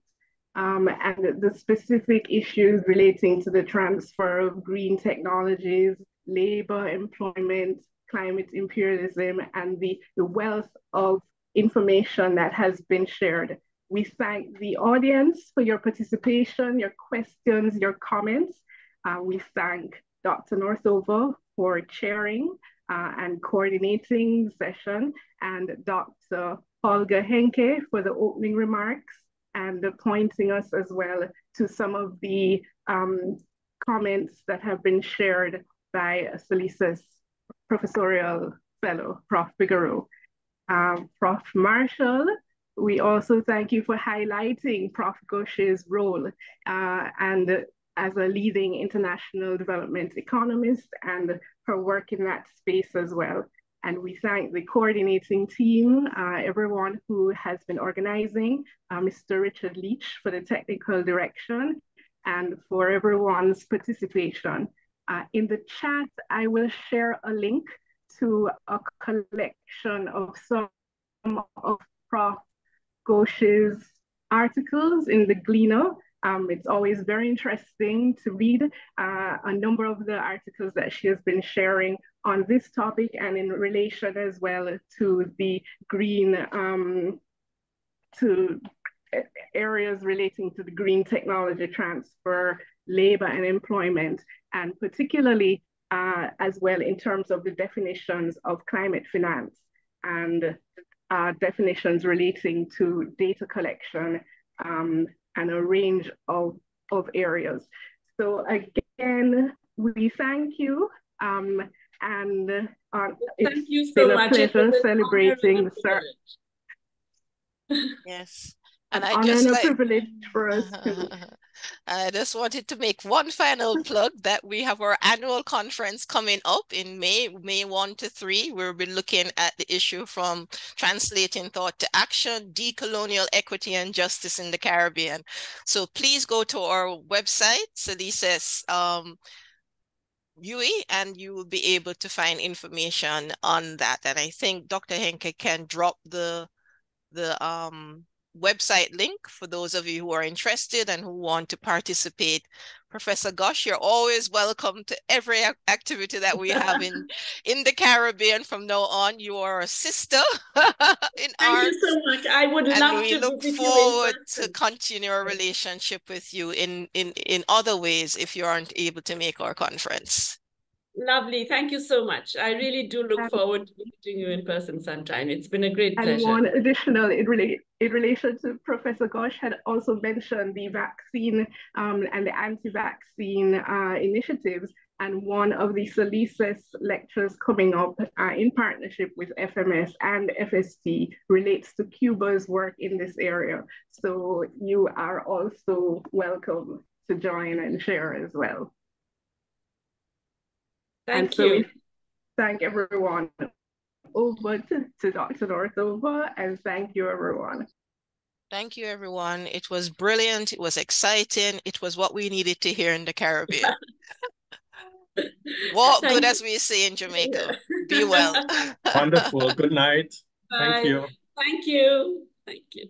um, and the specific issues relating to the transfer of green technologies, labor, employment, climate imperialism, and the, the wealth of information that has been shared. We thank the audience for your participation, your questions, your comments. Uh, we thank Dr. Northover for chairing uh, and coordinating the session, and Dr. Holger Henke for the opening remarks and pointing us as well to some of the um, comments that have been shared by Salises professorial fellow, Prof. Figueroa. Um, Prof. Marshall, we also thank you for highlighting Prof. Ghosh's role uh, and as a leading international development economist and her work in that space as well. And we thank the coordinating team, uh, everyone who has been organizing, uh, Mr. Richard Leach for the technical direction, and for everyone's participation. Uh, in the chat, I will share a link to a collection of some of Prof. Ghosh's articles in the Gleaner. Um, it's always very interesting to read uh, a number of the articles that she has been sharing on this topic and in relation as well to the green, um, to areas relating to the green technology transfer, labor and employment, and particularly uh, as well in terms of the definitions of climate finance and uh, definitions relating to data collection um, and a range of, of areas. So again, we thank you. Um, and uh, thank you so been a much. pleasure celebrating the start. Yes. And I just like... a privilege for us to I just wanted to make one final plug that we have our annual conference coming up in May, May 1 to 3. We'll be looking at the issue from translating thought to action, decolonial equity and justice in the Caribbean. So please go to our website, Salises um, UE, and you will be able to find information on that. And I think Dr. Henke can drop the the um website link for those of you who are interested and who want to participate. Professor Ghosh, you're always welcome to every activity that we have in, in the Caribbean from now on. You are a sister in Thank you so much. I would and love we to look forward to continue our relationship with you in, in, in other ways if you aren't able to make our conference. Lovely. Thank you so much. I really do look And- forward to meeting you in person sometime. It's been a great And pleasure. one additional in, rela- in relation to Professor Ghosh had also mentioned the vaccine um, and the anti-vaccine uh, initiatives. And one of the Salises lectures coming up uh, in partnership with FMS and FST relates to Cuba's work in this area. So you are also welcome to join and share as well. Thank and so you. we thank everyone over to, to Dr. Northover and thank you everyone. Thank you, everyone. It was brilliant. It was exciting. It was what we needed to hear in the Caribbean. Walk Thank good, you. as we say in Jamaica. Be well. Wonderful. Good night. Bye. Thank you. Thank you. Thank you.